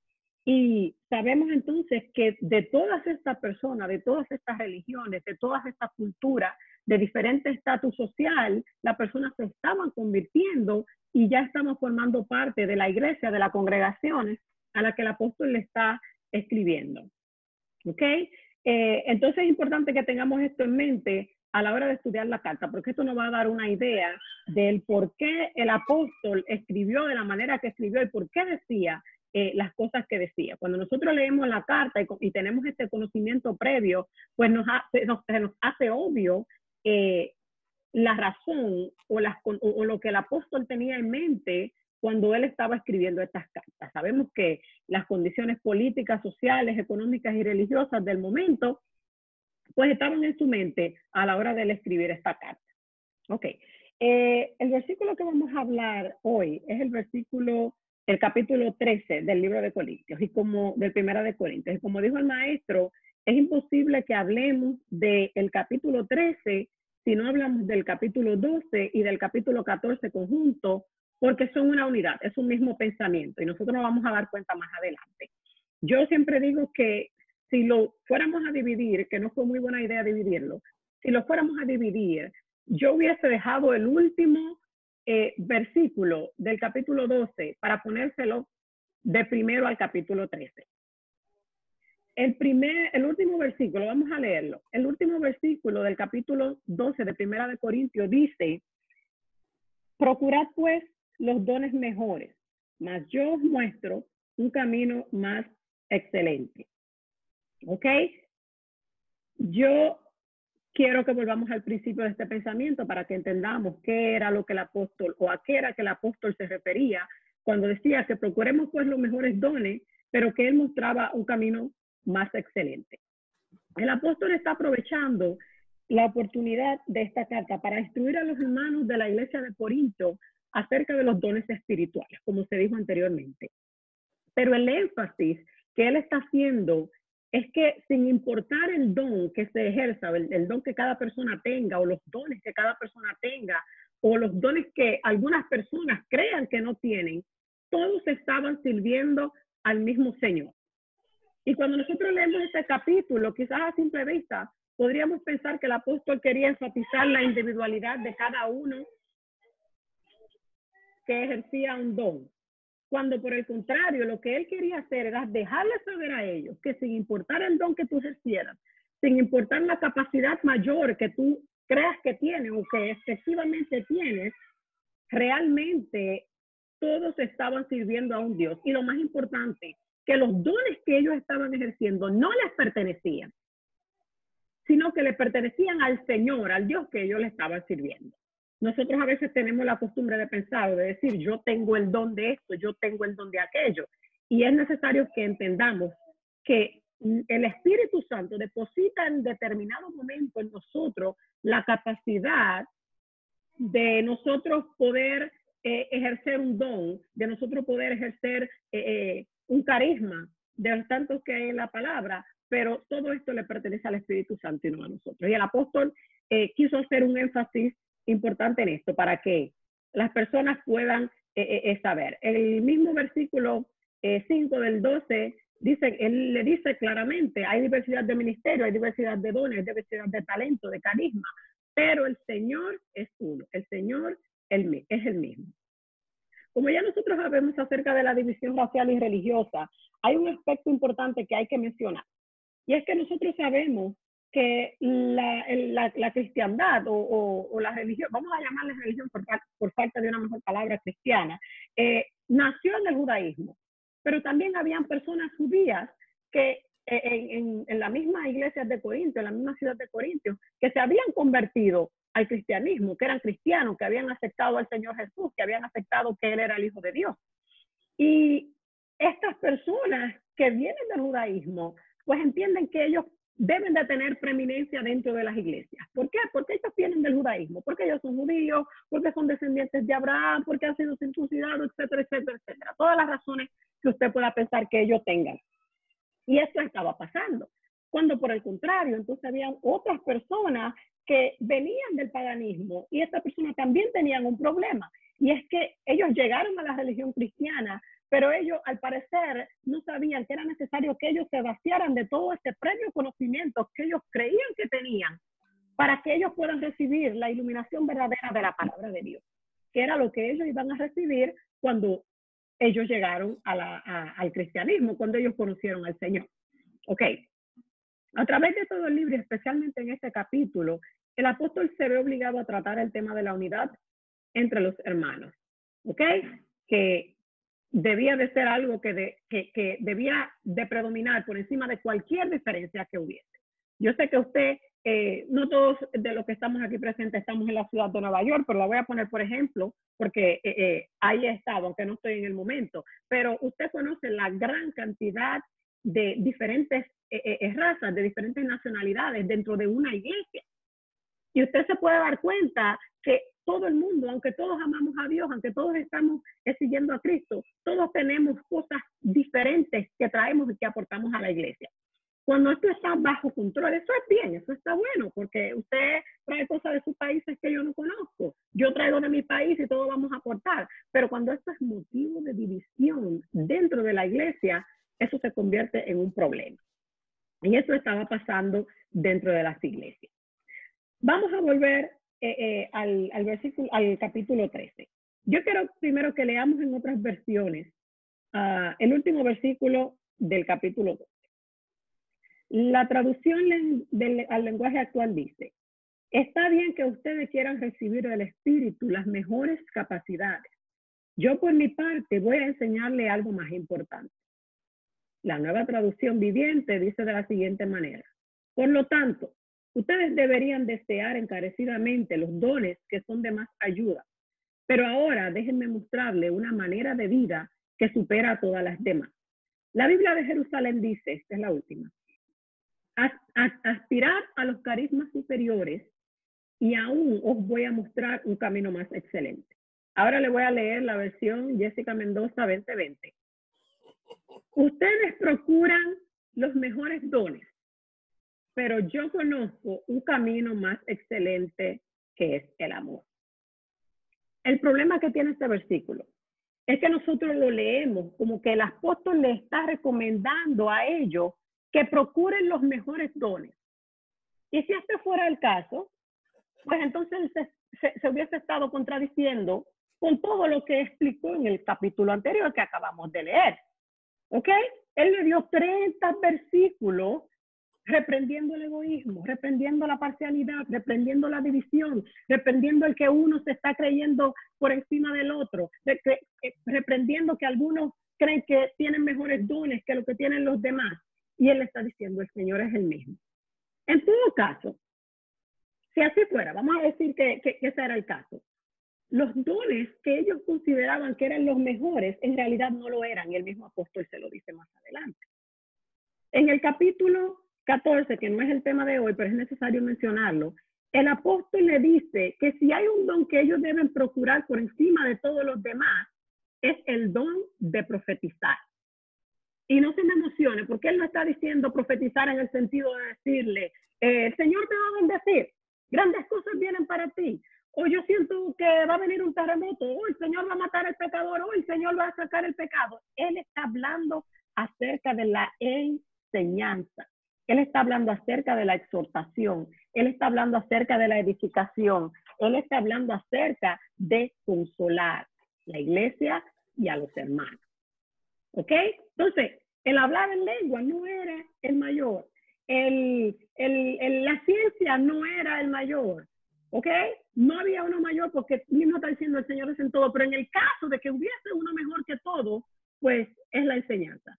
Y sabemos entonces que de todas estas personas, de todas estas religiones, de todas estas culturas, de diferente estatus social, las personas se estaban convirtiendo y ya estamos formando parte de la iglesia, de las congregaciones a la que el apóstol le está escribiendo. ¿Ok? Eh, entonces es importante que tengamos esto en mente a la hora de estudiar la carta, porque esto nos va a dar una idea del por qué el apóstol escribió de la manera que escribió y por qué decía eh, las cosas que decía. Cuando nosotros leemos la carta y, tenemos este conocimiento previo, pues nos, nos, hace obvio eh, la razón o, las, o, lo que el apóstol tenía en mente cuando él estaba escribiendo estas cartas. Sabemos que las condiciones políticas, sociales, económicas y religiosas del momento, pues estaban en su mente a la hora de él escribir esta carta. Ok, eh, el versículo que vamos a hablar hoy es el versículo, el capítulo 13 del libro de Corintios y como del primera de Corintios. Como dijo el maestro, es imposible que hablemos del capítulo 13 si no hablamos del capítulo 12 y del capítulo 14 conjunto, porque son una unidad, es un mismo pensamiento y nosotros nos vamos a dar cuenta más adelante. Yo siempre digo que si lo fuéramos a dividir, que no fue muy buena idea dividirlo, si lo fuéramos a dividir, yo hubiese dejado el último eh, versículo del capítulo 12 para ponérselo de primero al capítulo 13. El, primer, el último versículo, vamos a leerlo. El último versículo del capítulo 12 de Primera de Corintios dice, procurad pues los dones mejores, mas yo os muestro un camino más excelente. ¿Ok? Yo quiero que volvamos al principio de este pensamiento para que entendamos qué era lo que el apóstol o a qué era que el apóstol se refería cuando decía que procuremos pues los mejores dones, pero que él mostraba un camino más excelente. El apóstol está aprovechando la oportunidad de esta carta para instruir a los hermanos de la iglesia de Corinto acerca de los dones espirituales, como se dijo anteriormente. Pero el énfasis que él está haciendo es que sin importar el don que se ejerza, el, don que cada persona tenga o los dones que cada persona tenga o los dones que algunas personas crean que no tienen, todos estaban sirviendo al mismo Señor. Y cuando nosotros leemos este capítulo, quizás a simple vista, podríamos pensar que el apóstol quería enfatizar la individualidad de cada uno que ejercía un don cuando por el contrario lo que él quería hacer era dejarle saber a ellos que sin importar el don que tú ejercieras, sin importar la capacidad mayor que tú creas que tienes o que efectivamente tienes, realmente todos estaban sirviendo a un Dios. Y lo más importante, que los dones que ellos estaban ejerciendo no les pertenecían, sino que le pertenecían al Señor, al Dios que ellos le estaban sirviendo. Nosotros a veces tenemos la costumbre de pensar, de decir, yo tengo el don de esto, yo tengo el don de aquello. Y es necesario que entendamos que el Espíritu Santo deposita en determinado momento en nosotros la capacidad de nosotros poder eh, ejercer un don, de nosotros poder ejercer eh, eh, un carisma, de los tantos que hay en la palabra, pero todo esto le pertenece al Espíritu Santo y no a nosotros. Y el apóstol quiso hacer un énfasis importante en esto para que las personas puedan eh, eh, eh, saber. El mismo versículo 5 del 12 dice, él le dice claramente, hay diversidad de ministerio, hay diversidad de dones, hay diversidad de talento, de carisma, pero el Señor es uno, el Señor es el mismo. Como ya nosotros sabemos acerca de la división racial y religiosa, hay un aspecto importante que hay que mencionar. Y es que nosotros sabemos que la, la, la cristiandad o, o, la religión, vamos a llamarle religión por, por falta de una mejor palabra cristiana, eh, nació en el judaísmo, pero también habían personas judías que en, en, en, la misma iglesia de Corinto, en la misma ciudad de Corinto, que se habían convertido al cristianismo, que eran cristianos, que habían aceptado al Señor Jesús, que habían aceptado que Él era el Hijo de Dios. Y estas personas que vienen del judaísmo, pues entienden que ellos deben de tener preeminencia dentro de las iglesias. ¿Por qué? Porque ellos vienen del judaísmo, porque ellos son judíos, porque son descendientes de Abraham, porque han sido circuncidados, etcétera, etcétera, etcétera. Todas las razones que usted pueda pensar que ellos tengan. Y esto estaba pasando. Cuando por el contrario, entonces habían otras personas que venían del paganismo y estas personas también tenían un problema. Y es que ellos llegaron a la religión cristiana pero ellos al parecer no sabían que era necesario que ellos se vaciaran de todo este previo conocimiento que ellos creían que tenían para que ellos puedan recibir la iluminación verdadera de la palabra de Dios, que era lo que ellos iban a recibir cuando ellos llegaron al cristianismo, cuando ellos conocieron al Señor. Ok. A través de todo el libro, especialmente en este capítulo, el apóstol se ve obligado a tratar el tema de la unidad entre los hermanos, ¿ok? Que debía de ser algo que, que, debía de predominar por encima de cualquier diferencia que hubiese. Yo sé que usted, eh, no todos de los que estamos aquí presentes estamos en la ciudad de Nueva York, pero la voy a poner por ejemplo, porque eh, eh, ahí he estado, aunque no estoy en el momento, pero usted conoce la gran cantidad de diferentes razas, de diferentes nacionalidades dentro de una iglesia. Y usted se puede dar cuenta que todo el mundo, aunque todos amamos a Dios, aunque todos estamos siguiendo a Cristo, todos tenemos cosas diferentes que traemos y que aportamos a la iglesia. Cuando esto está bajo control, eso es bien, eso está bueno, porque usted trae cosas de sus países que yo no conozco, yo traigo de mi país y todos vamos a aportar, pero cuando esto es motivo de división dentro de la iglesia, eso se convierte en un problema. Y eso estaba pasando dentro de las iglesias. Vamos a volver eh, eh, al, al, versículo, al capítulo 13. Yo quiero primero que leamos en otras versiones uh, el último versículo del capítulo 12. La traducción del, al lenguaje actual dice, está bien que ustedes quieran recibir del Espíritu las mejores capacidades. Yo por mi parte voy a enseñarle algo más importante. La nueva traducción viviente dice de la siguiente manera. Por lo tanto, Ustedes deberían desear encarecidamente los dones que son de más ayuda. Pero ahora déjenme mostrarle una manera de vida que supera a todas las demás. La Biblia de Jerusalén dice, esta es la última, aspirar a los carismas superiores y aún os voy a mostrar un camino más excelente. Ahora le voy a leer la versión Jessica Mendoza 2020. Ustedes procuran los mejores dones pero yo conozco un camino más excelente que es el amor. El problema que tiene este versículo es que nosotros lo leemos como que el apóstol le está recomendando a ellos que procuren los mejores dones. Y si este fuera el caso, pues entonces se, se, hubiese estado contradiciendo con todo lo que explicó en el capítulo anterior que acabamos de leer. ¿Ok? Él le dio 30 versículos reprendiendo el egoísmo, reprendiendo la parcialidad, reprendiendo la división, reprendiendo el que uno se está creyendo por encima del otro, eh, reprendiendo que algunos creen que tienen mejores dones que lo que tienen los demás. Y él está diciendo, el Señor es el mismo. En todo caso, si así fuera, vamos a decir que, que ese era el caso. Los dones que ellos consideraban que eran los mejores, en realidad no lo eran, y el mismo apóstol se lo dice más adelante. En el capítulo 14, que no es el tema de hoy, pero es necesario mencionarlo, el apóstol le dice que si hay un don que ellos deben procurar por encima de todos los demás, es el don de profetizar. Y no se me emocione, porque él no está diciendo profetizar en el sentido de decirle, eh, el Señor te va a bendecir, grandes cosas vienen para ti. O yo siento que va a venir un terremoto, o el Señor va a matar al pecador, o el Señor va a sacar el pecado. Él está hablando acerca de la enseñanza. Él está hablando acerca de la exhortación, Él está hablando acerca de la edificación, Él está hablando acerca de consolar la iglesia y a los hermanos. ¿Ok? Entonces, el hablar en lengua no era el mayor. El, el, la ciencia no era el mayor. ¿Ok? No había uno mayor porque mismo está diciendo el Señor es en todo, pero en el caso de que hubiese uno mejor que todo, pues es la enseñanza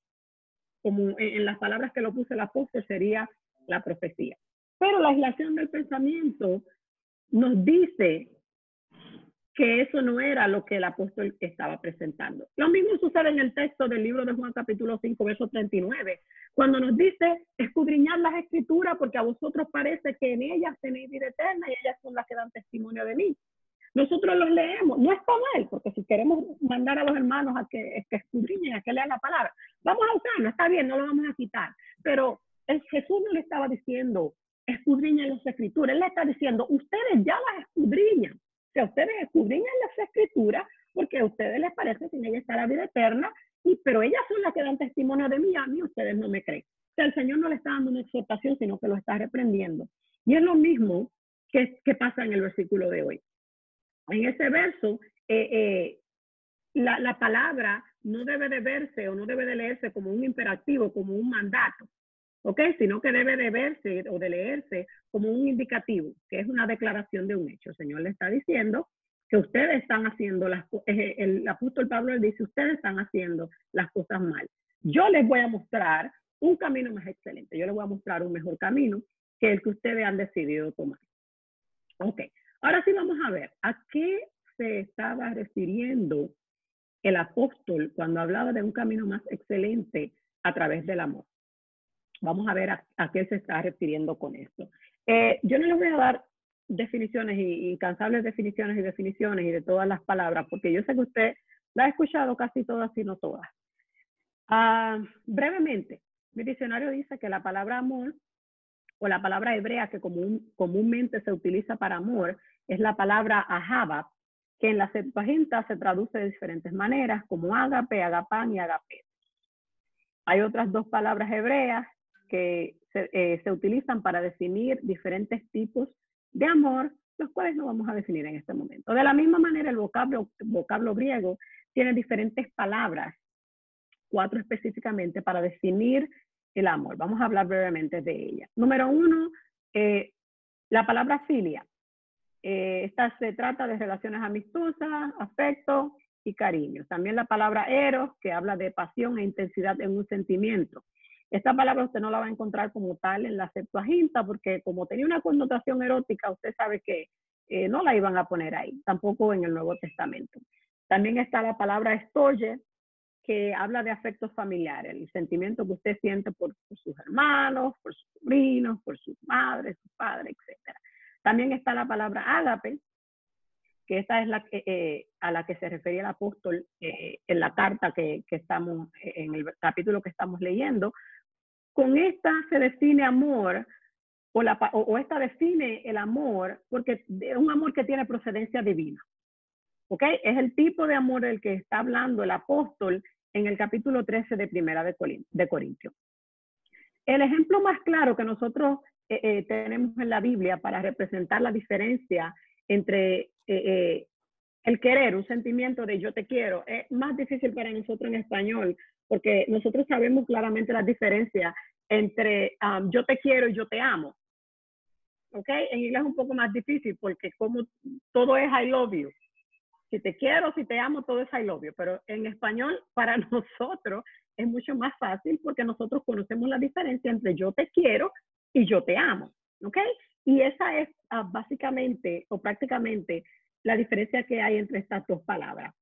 como en, las palabras que lo puse el apóstol, sería la profecía. Pero la aislación del pensamiento nos dice que eso no era lo que el apóstol estaba presentando. Lo mismo sucede en el texto del libro de Juan capítulo 5, verso 39, cuando nos dice, escudriñar las escrituras porque a vosotros parece que en ellas tenéis vida eterna y ellas son las que dan testimonio de mí. Nosotros los leemos, no está mal, porque si queremos mandar a los hermanos a que, que escudriñen, a que lean la palabra, vamos a usarlo, está bien, no lo vamos a quitar. Pero el Jesús no le estaba diciendo, escudriñen las escrituras, él le está diciendo, ustedes ya las escudriñan. O sea, ustedes escudriñan las escrituras porque a ustedes les parece que en ella está la vida eterna, y, pero ellas son las que dan testimonio de mí, a mí ustedes no me creen. O sea, el Señor no le está dando una exhortación, sino que lo está reprendiendo. Y es lo mismo que, que pasa en el versículo de hoy en ese verso, eh, eh, la, la, palabra no debe de verse o no debe de leerse como un imperativo, como un mandato. ¿ok? Sino que debe de verse o de leerse como un indicativo, que es una declaración de un hecho. El Señor le está diciendo que ustedes están haciendo las cosas, eh, el apóstol Pablo le dice, ustedes están haciendo las cosas mal. Yo les voy a mostrar un camino más excelente, yo les voy a mostrar un mejor camino que el que ustedes han decidido tomar. Ok, ahora sí vamos a ver a qué se estaba refiriendo el apóstol cuando hablaba de un camino más excelente a través del amor. Vamos a ver a, qué se está refiriendo con esto. Eh, yo no les voy a dar definiciones y incansables definiciones y definiciones y de todas las palabras, porque yo sé que usted la ha escuchado casi todas, si no todas. Ah, brevemente, mi diccionario dice que la palabra amor o la palabra hebrea que común, comúnmente se utiliza para amor es la palabra ahaba, que en la Septuaginta se traduce de diferentes maneras, como ágape, agapán y agape. Hay otras dos palabras hebreas que se, eh, se, utilizan para definir diferentes tipos de amor, los cuales no vamos a definir en este momento. De la misma manera, el vocablo, vocablo griego tiene diferentes palabras, cuatro específicamente, para definir el amor. Vamos a hablar brevemente de ella. Número uno, eh, la palabra filia. Eh, esta se trata de relaciones amistosas, afecto y cariño. También la palabra eros, que habla de pasión e intensidad en un sentimiento. Esta palabra usted no la va a encontrar como tal en la Septuaginta, porque como tenía una connotación erótica, usted sabe que eh, no la iban a poner ahí, tampoco en el Nuevo Testamento. También está la palabra estoye, que habla de afectos familiares, el sentimiento que usted siente por, sus hermanos, por sus sobrinos, por sus madres, sus padres, etc. También está la palabra ágape, que esta es la eh, a la que se refería el apóstol eh, en la carta que, estamos, en el capítulo que estamos leyendo, con esta se define amor, o, esta define el amor, porque es un amor que tiene procedencia divina. ¿Ok? Es el tipo de amor del que está hablando el apóstol en el capítulo 13 de Primera de, Corintios. El ejemplo más claro que nosotros eh, eh, tenemos en la Biblia para representar la diferencia entre eh, el querer, un sentimiento de yo te quiero, es más difícil para nosotros en español porque nosotros sabemos claramente las diferencias entre um, yo te quiero y yo te amo. ¿Ok? En inglés es un poco más difícil porque como todo es I love you. Si te quiero, si te amo, todo es I love you. Pero en español, para [laughs] nosotros, es mucho más fácil porque nosotros conocemos la diferencia entre yo te quiero y yo te amo. ¿Ok? Y esa es uh, básicamente o prácticamente la diferencia que hay entre estas dos palabras.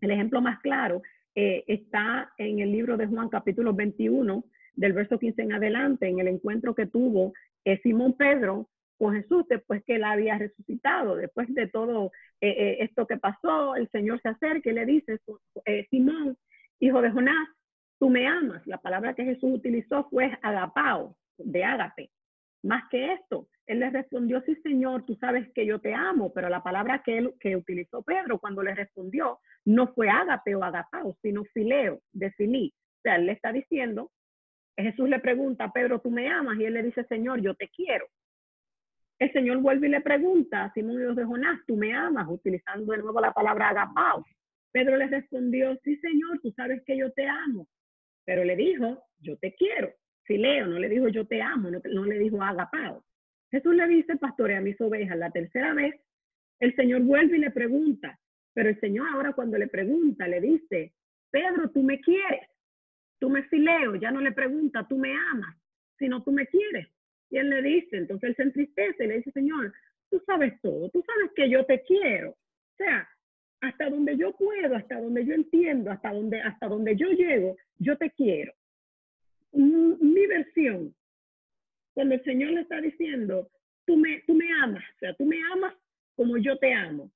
El ejemplo más claro eh, está en el libro de Juan capítulo 21, del verso 15 en adelante, en el encuentro que tuvo eh, Simón Pedro con Jesús después que él había resucitado, después de todo eh, esto que pasó, el Señor se acerca y le dice, Simón, hijo de Jonás, tú me amas. La palabra que Jesús utilizó fue agapao, de ágape. Más que esto, él le respondió, sí, Señor, tú sabes que yo te amo, pero la palabra que, él, que utilizó Pedro cuando le respondió no fue ágape o agapao, sino fileo, de filí. O sea, él le está diciendo, Jesús le pregunta, Pedro, ¿tú me amas? Y él le dice, Señor, yo te quiero. El Señor vuelve y le pregunta a Simón Dios de Jonás, ¿tú me amas? Utilizando de nuevo la palabra agapao. Pedro le respondió, sí, Señor, tú sabes que yo te amo. Pero le dijo, yo te quiero. Fileo, no le dijo yo te amo, no, le dijo agapao. Jesús le dice, pastor, a mis ovejas. La tercera vez, el Señor vuelve y le pregunta, pero el Señor ahora cuando le pregunta, le dice, Pedro, tú me quieres, tú me fileo, ya no le pregunta, tú me amas, sino tú me quieres. Y él le dice, entonces él se entristece y le dice, Señor, tú sabes todo, tú sabes que yo te quiero. O sea, hasta donde yo puedo, hasta donde yo entiendo, hasta donde, hasta donde yo llego, yo te quiero. Mi versión cuando el Señor le está diciendo, tú me, tú me amas, o sea, tú me amas como yo te amo.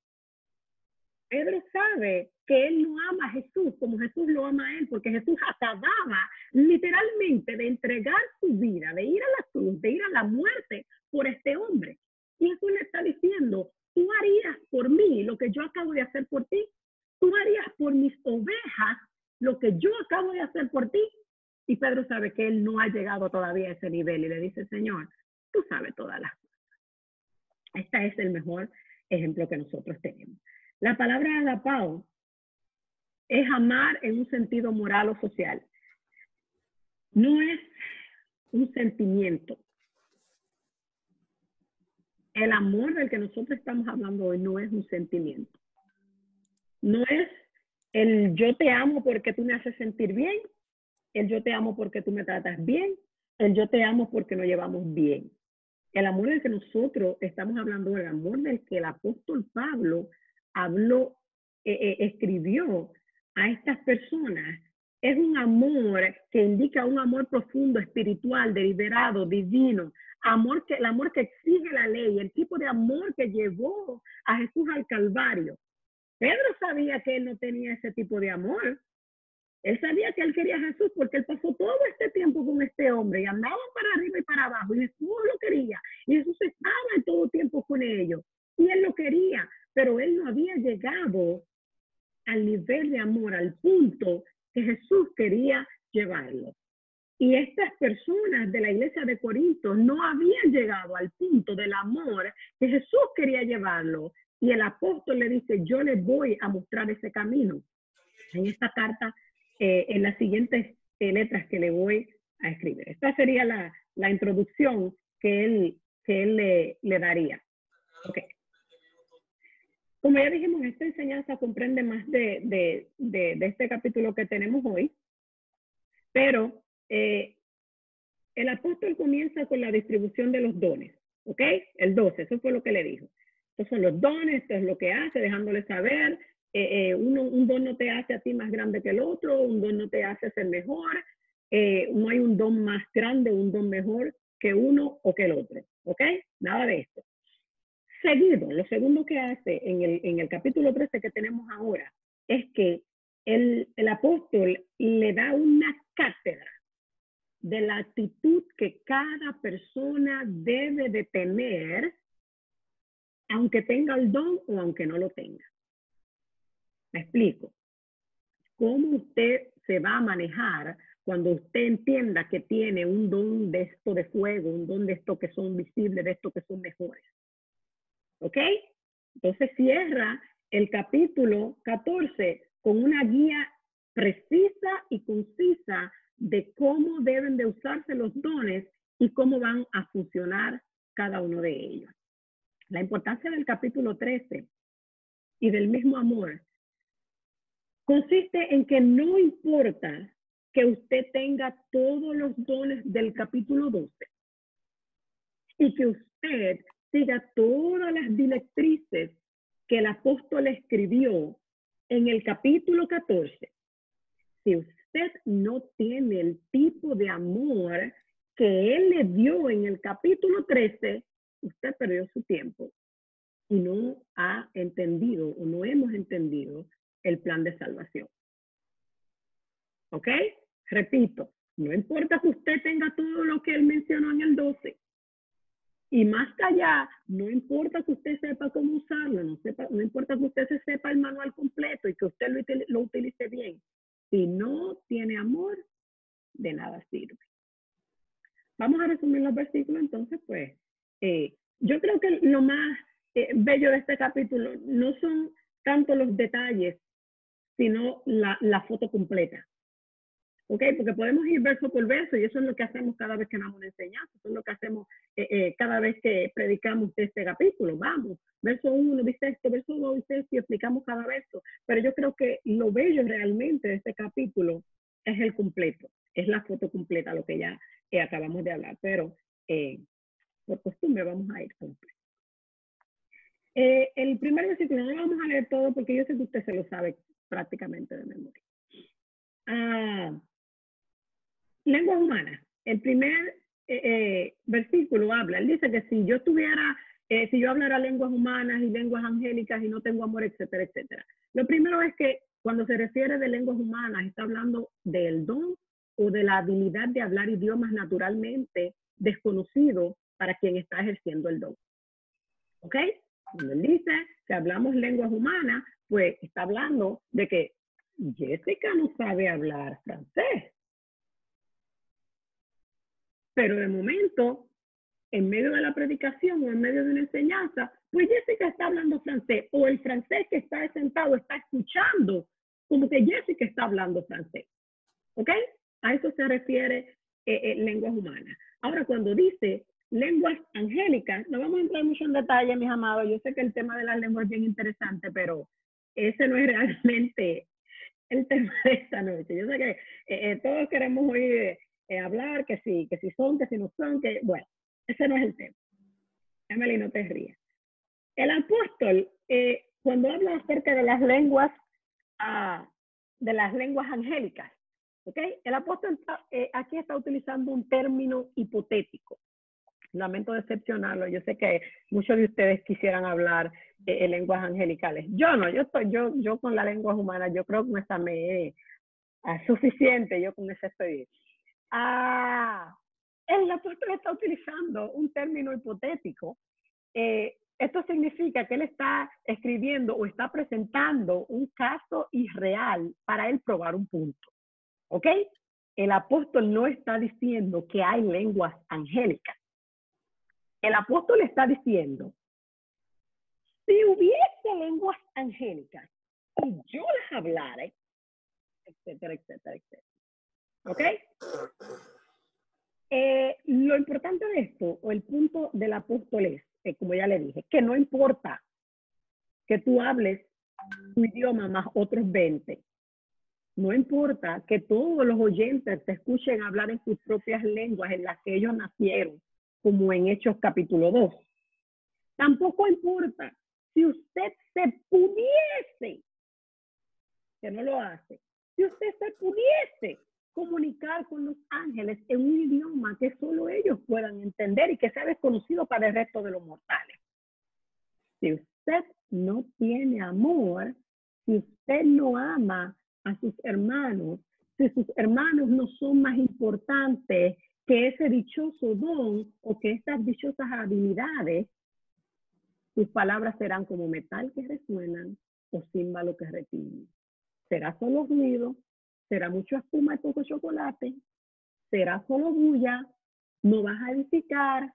Pedro sabe que él no ama a Jesús como Jesús lo ama a él, porque Jesús acababa literalmente de entregar su vida, de ir a la cruz, de ir a la muerte por este hombre. Y Jesús le está diciendo, tú harías por mí lo que yo acabo de hacer por ti. Tú harías por mis ovejas lo que yo acabo de hacer por ti. Y Pedro sabe que él no ha llegado todavía a ese nivel y le dice, Señor, tú sabes todas las cosas. Este es el mejor ejemplo que nosotros tenemos. La palabra agapao es amar en un sentido moral o social. No es un sentimiento. El amor del que nosotros estamos hablando hoy no es un sentimiento. No es el yo te amo porque tú me haces sentir bien, el yo te amo porque tú me tratas bien, el yo te amo porque nos llevamos bien. El amor del que nosotros estamos hablando, el amor del que el apóstol Pablo habló, eh, eh, escribió a estas personas, es un amor que indica un amor profundo, espiritual, deliberado, divino, amor que, el amor que exige la ley, el tipo de amor que llevó a Jesús al Calvario. Pedro sabía que él no tenía ese tipo de amor. Él sabía que él quería a Jesús porque él pasó todo este tiempo con este hombre y andaba para arriba y para abajo y Jesús lo quería y Jesús estaba en todo tiempo con ellos y él lo quería, pero él no había llegado al nivel de amor, al punto que Jesús quería llevarlo. Y estas personas de la iglesia de Corinto no habían llegado al punto del amor que Jesús quería llevarlo. Y el apóstol le dice, yo les voy a mostrar ese camino. En esta carta, eh, en las siguientes letras que le voy a escribir. Esta sería la, la introducción que él, que él le, le daría. Okay. Como ya dijimos, esta enseñanza comprende más de, de, de, de este capítulo que tenemos hoy, pero eh, el apóstol comienza con la distribución de los dones, ¿ok? El 12, eso fue lo que le dijo. Estos son los dones, esto es lo que hace, dejándole saber. Eh, eh, un don no te hace a ti más grande que el otro, un don no te hace ser mejor. Eh, no hay un don más grande, un don mejor que uno o que el otro. ¿Ok? Nada de esto. Seguido, lo segundo que hace en el, capítulo 13 que tenemos ahora es que el apóstol le da una cátedra de la actitud que cada persona debe de tener aunque tenga el don o aunque no lo tenga. Me explico. ¿Cómo usted se va a manejar cuando usted entienda que tiene un don de esto de fuego, un don de esto que son visibles, de esto que son mejores? ¿Ok? Entonces cierra el capítulo 14 con una guía precisa y concisa de cómo deben de usarse los dones y cómo van a funcionar cada uno de ellos. La importancia del capítulo 13 y del mismo amor consiste en que no importa que usted tenga todos los dones del capítulo 12 y que usted siga todas las directrices que el apóstol escribió en el capítulo 14. Si usted no tiene el tipo de amor que él le dio en el capítulo 13, usted perdió su tiempo y no ha entendido o no hemos entendido el plan de salvación. ¿Ok? Repito, no importa que usted tenga todo lo que él mencionó en el 12. Y más allá, no importa que usted sepa cómo usarlo, no, sepa, no importa que usted se sepa el manual completo y que usted lo, lo utilice bien. Si no tiene amor, de nada sirve. Vamos a resumir los versículos entonces, pues eh, yo creo que lo más eh, bello de este capítulo no son tanto los detalles, sino la, la, foto completa. ¿Ok? Porque podemos ir verso por verso y eso es lo que hacemos cada vez que damos una enseñanza, eso es lo que hacemos eh, cada vez que predicamos este capítulo. Vamos, verso 1 dice esto, verso 2 dice esto y explicamos cada verso. Pero yo creo que lo bello realmente de este capítulo es el completo, es la foto completa, lo que ya acabamos de hablar. Pero por costumbre vamos a ir con eh, el primer versículo no lo vamos a leer todo porque yo sé que usted se lo sabe prácticamente de memoria. Ah, lenguas humanas. El primer eh, eh, versículo habla, él dice que si yo tuviera, eh, si yo hablara lenguas humanas y lenguas angélicas y no tengo amor, etcétera, etcétera. Lo primero es que cuando se refiere de lenguas humanas, está hablando del don o de la habilidad de hablar idiomas naturalmente desconocidos para quien está ejerciendo el don. ¿Ok? Cuando él dice que hablamos lenguas humanas, pues está hablando de que Jessica no sabe hablar francés. Pero de momento, en medio de la predicación o en medio de una enseñanza, pues Jessica está hablando francés o el francés que está sentado está escuchando como que Jessica está hablando francés. ¿Ok? A eso se refiere eh, eh, lenguas humanas. Ahora, cuando dice lenguas angélicas, no vamos a entrar mucho en detalle, mis amados. Yo sé que el tema de las lenguas es bien interesante, pero ese no es [laughs] realmente el tema de esta noche. Yo sé que eh, todos queremos oír hablar, que sí, que si son, que si no son, que bueno, ese no es el tema. Emily, no te rías. El apóstol, cuando habla acerca de las lenguas, ah, de las lenguas angélicas, ¿ok? El apóstol eh, aquí está utilizando un término hipotético. Lamento decepcionarlo. Yo sé que muchos de ustedes quisieran hablar eh, en lenguas angelicales. Yo no, yo estoy, yo, yo con las lenguas humanas, yo creo que esa me ah, suficiente, yo con esa estoy. Ah, el apóstol está utilizando un término hipotético. Eh, esto significa que él está escribiendo o está presentando un caso irreal para él probar un punto. ¿Ok? El apóstol no está diciendo que hay lenguas angélicas. El apóstol está diciendo, si hubiese lenguas angélicas y yo las hablara, etcétera, etcétera, etcétera. ¿Ok? Eh, lo importante de esto, o el punto del apóstol es, eh, como ya le dije, que no importa que tú hables tu idioma más otros 20. No importa que todos los oyentes te escuchen hablar en sus propias lenguas en las que ellos nacieron, como en Hechos capítulo 2. Tampoco importa si usted se pudiese, que no lo hace, si usted se pudiese comunicar con los ángeles en un idioma que solo ellos puedan entender y que sea desconocido para el resto de los mortales. Si usted no tiene amor, si usted no ama a sus hermanos, si sus hermanos no son más importantes que ese dichoso don o que estas dichosas habilidades, sus palabras serán como metal que resuenan o címbalo que retiñe. Será solo ruido, será mucho espuma y poco chocolate, será solo bulla, no vas a edificar,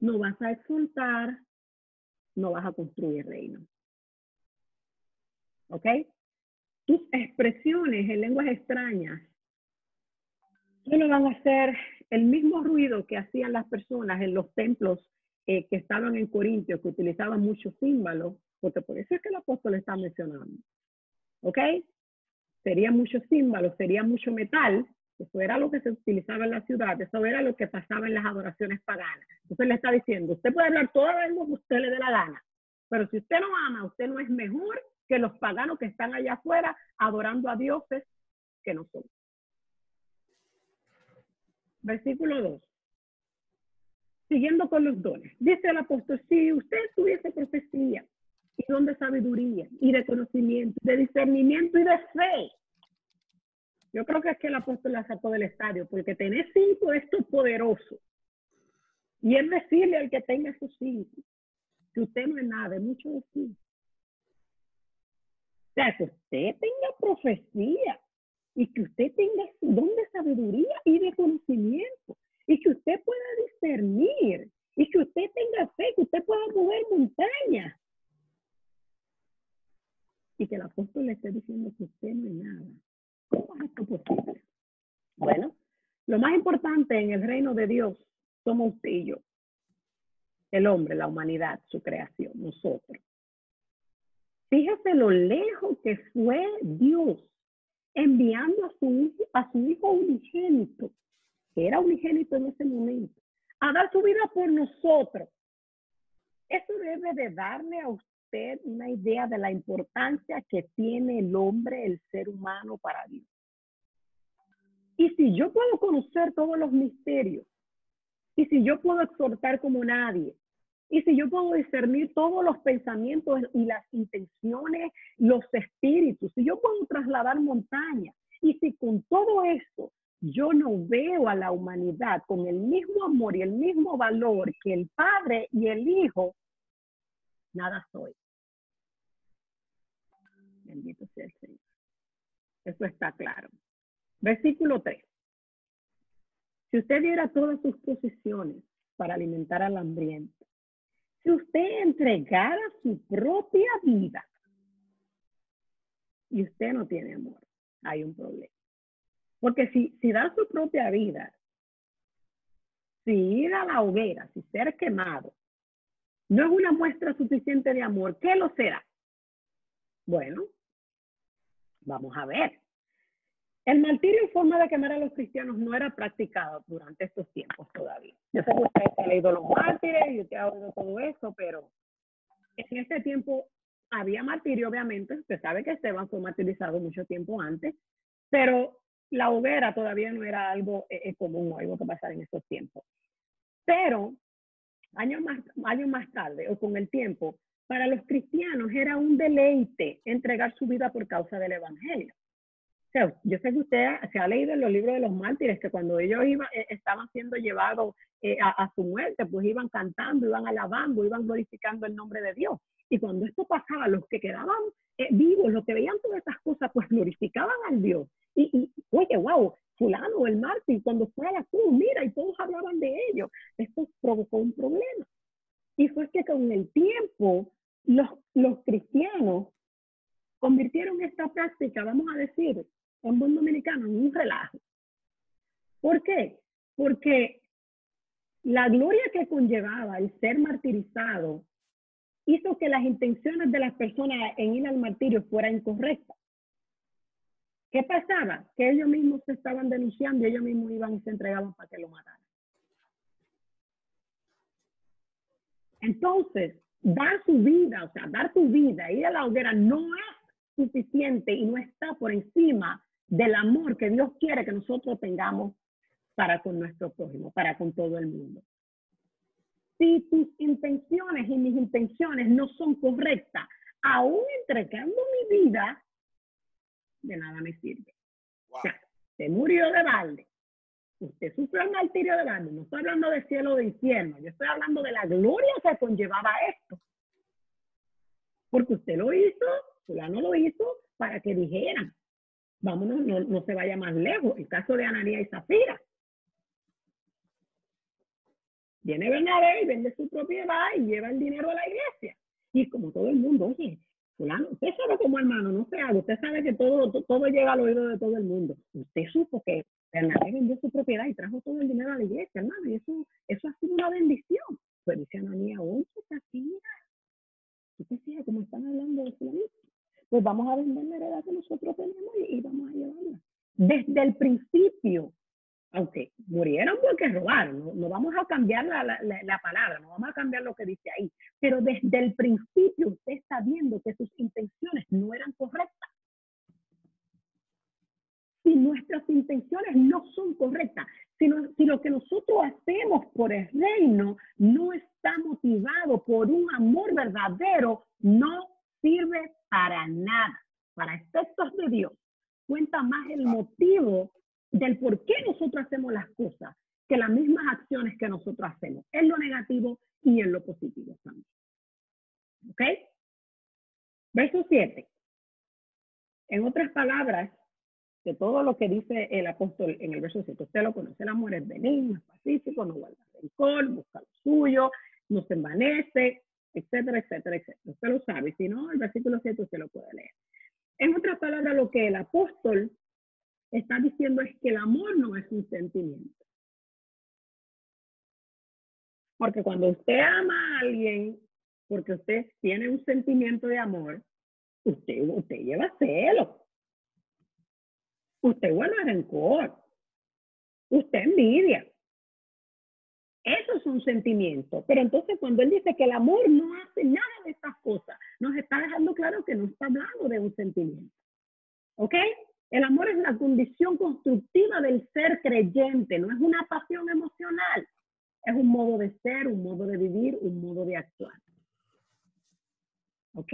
no vas a exultar, no vas a construir reino. ¿Ok? Tus expresiones en lenguas extrañas solo van a hacer el mismo ruido que hacían las personas en los templos eh, que estaban en Corintios, que utilizaban muchos símbolos, porque por eso es que el apóstol está mencionando. ¿Ok? sería mucho símbolo, sería mucho metal, eso era lo que se utilizaba en la ciudad, eso era lo que pasaba en las adoraciones paganas. Entonces le está diciendo, usted puede hablar toda la lengua que usted le dé la gana, pero si usted no ama, usted no es mejor que los paganos que están allá afuera adorando a dioses que no son. Versículo 2. Siguiendo con los dones. Dice el apóstol, si usted tuviese profecía y don de sabiduría y de conocimiento, de discernimiento y de fe. Yo creo que es que el apóstol la sacó del estadio, porque tener cinco esto es poderoso. Y es decirle al que tenga esos cinco, que usted no es nada, es mucho decir. O sea, que usted tenga profecía y que usted tenga don de sabiduría y de conocimiento y que usted pueda discernir y que usted tenga fe, que usted pueda mover montañas y que el apóstol le esté diciendo que usted no es nada. ¿Cómo es esto posible? Bueno, lo más en el reino de Dios somos usted y yo. El hombre, la humanidad, su creación, nosotros. Fíjese lo lejos que fue Dios enviando a su a su hijo unigénito, que era unigénito en ese momento, a dar su vida por nosotros. Eso debe de darle a usted una idea de la importancia que tiene el hombre, el ser humano para Dios. Y si yo puedo conocer todos los misterios, y si yo puedo exhortar como nadie, y si yo puedo discernir todos los pensamientos y las intenciones, los espíritus, si yo puedo trasladar montañas, y si con todo esto yo no veo a la humanidad con el mismo amor y el mismo valor que el Padre y el Hijo, nada soy. Bendito sea el Señor. Eso está claro. Versículo 3. Si usted diera todas sus posiciones para alimentar al hambriento, si usted entregara su propia vida y usted no tiene amor, hay un problema. Porque si, si da su propia vida si ir a la hoguera, si ser quemado, no es una muestra suficiente de amor, ¿qué lo será? Bueno, vamos a ver. El martirio en forma de quemar a los cristianos no era practicado durante estos tiempos todavía. Yo sé que ustedes han leído los mártires y usted ha oído todo eso, pero en ese tiempo había martirio, obviamente. Usted sabe que Esteban fue martirizado mucho tiempo antes, pero la hoguera todavía no era algo eh, eh, común o algo que pasara en esos tiempos. Pero años más, años más tarde o con el tiempo, para los cristianos era un deleite entregar su vida por causa del Evangelio yo sé que usted se ha leído en los libros de los mártires que cuando ellos iban, eh, estaban siendo llevados eh, a, su muerte, pues iban cantando, iban alabando, iban glorificando el nombre de Dios. Y cuando esto pasaba, los que quedaban eh, vivos, los que veían todas estas cosas, pues glorificaban al Dios. Y, y oye, wow, fulano, el mártir, cuando fue a la cruz, mira, y todos hablaban de ello. Esto provocó un problema. Y fue que con el tiempo, los, los cristianos convirtieron esta práctica, vamos a decir, en buen dominicano, en un relajo. ¿Por qué? Porque la gloria que conllevaba el ser martirizado hizo que las intenciones de las personas en ir al martirio fueran incorrectas. ¿Qué pasaba? Que ellos mismos se estaban denunciando y ellos mismos iban y se entregaban para que lo mataran. Entonces, dar su vida, o sea, dar tu vida, ir a la hoguera no es suficiente y no está por encima del amor que Dios quiere que nosotros tengamos para con nuestro prójimo, para con todo el mundo. Si tus intenciones y mis intenciones no son correctas, aún entregando mi vida, de nada me sirve. O sea, se murió de balde. Usted sufrió el martirio de balde. No estoy hablando de cielo o de infierno. Yo estoy hablando de la gloria que conllevaba esto. Porque usted lo hizo, no lo hizo para que dijeran, Vámonos, no, no se vaya más lejos. El caso de Ananías y Zafira. Viene Bernabé y vende su propiedad y lleva el dinero a la iglesia. Y como todo el mundo, oye, fulano, usted sabe como hermano, no se haga, usted sabe que todo, todo llega al oído de todo el mundo. Usted supo que Bernabé vendió su propiedad y trajo todo el dinero a la iglesia, hermano, y eso, eso ha sido una bendición. Pues dice Ananías, oye, Zafira, usted sabe cómo están hablando de fulano pues vamos a vender la heredad que nosotros tenemos y, vamos a llevarla. Desde el principio, aunque murieron porque robaron, no, vamos a cambiar la, la, palabra, no vamos a cambiar lo que dice ahí, pero desde el principio usted está viendo que sus intenciones no eran correctas. Si nuestras intenciones no son correctas, si, si lo que nosotros hacemos por el reino no está motivado por un amor verdadero, no sirve para nada. Para efectos de Dios, cuenta más el motivo del por qué nosotros hacemos las cosas que las mismas acciones que nosotros hacemos, en lo negativo y en lo positivo también. ¿Ok? Verso 7. En otras palabras, de todo lo que dice el apóstol en el verso 7, usted lo conoce, el amor es benigno, es pacífico, no guarda rencor, busca lo suyo, no se envanece, etcétera, etcétera, etcétera. Usted lo sabe, si no, el versículo 7 usted lo puede leer. En otras palabras, lo que el apóstol está diciendo es que el amor no es un sentimiento. Porque cuando usted ama a alguien, porque usted tiene un sentimiento de amor, usted, usted lleva celo. Usted guarda rencor. Usted envidia. Eso es un sentimiento. Pero entonces cuando él dice que el amor no hace nada de estas cosas, nos está dejando claro que no está hablando de un sentimiento. ¿Ok? El amor es la condición constructiva del ser creyente, no es una pasión emocional. Es un modo de ser, un modo de vivir, un modo de actuar. ¿Ok?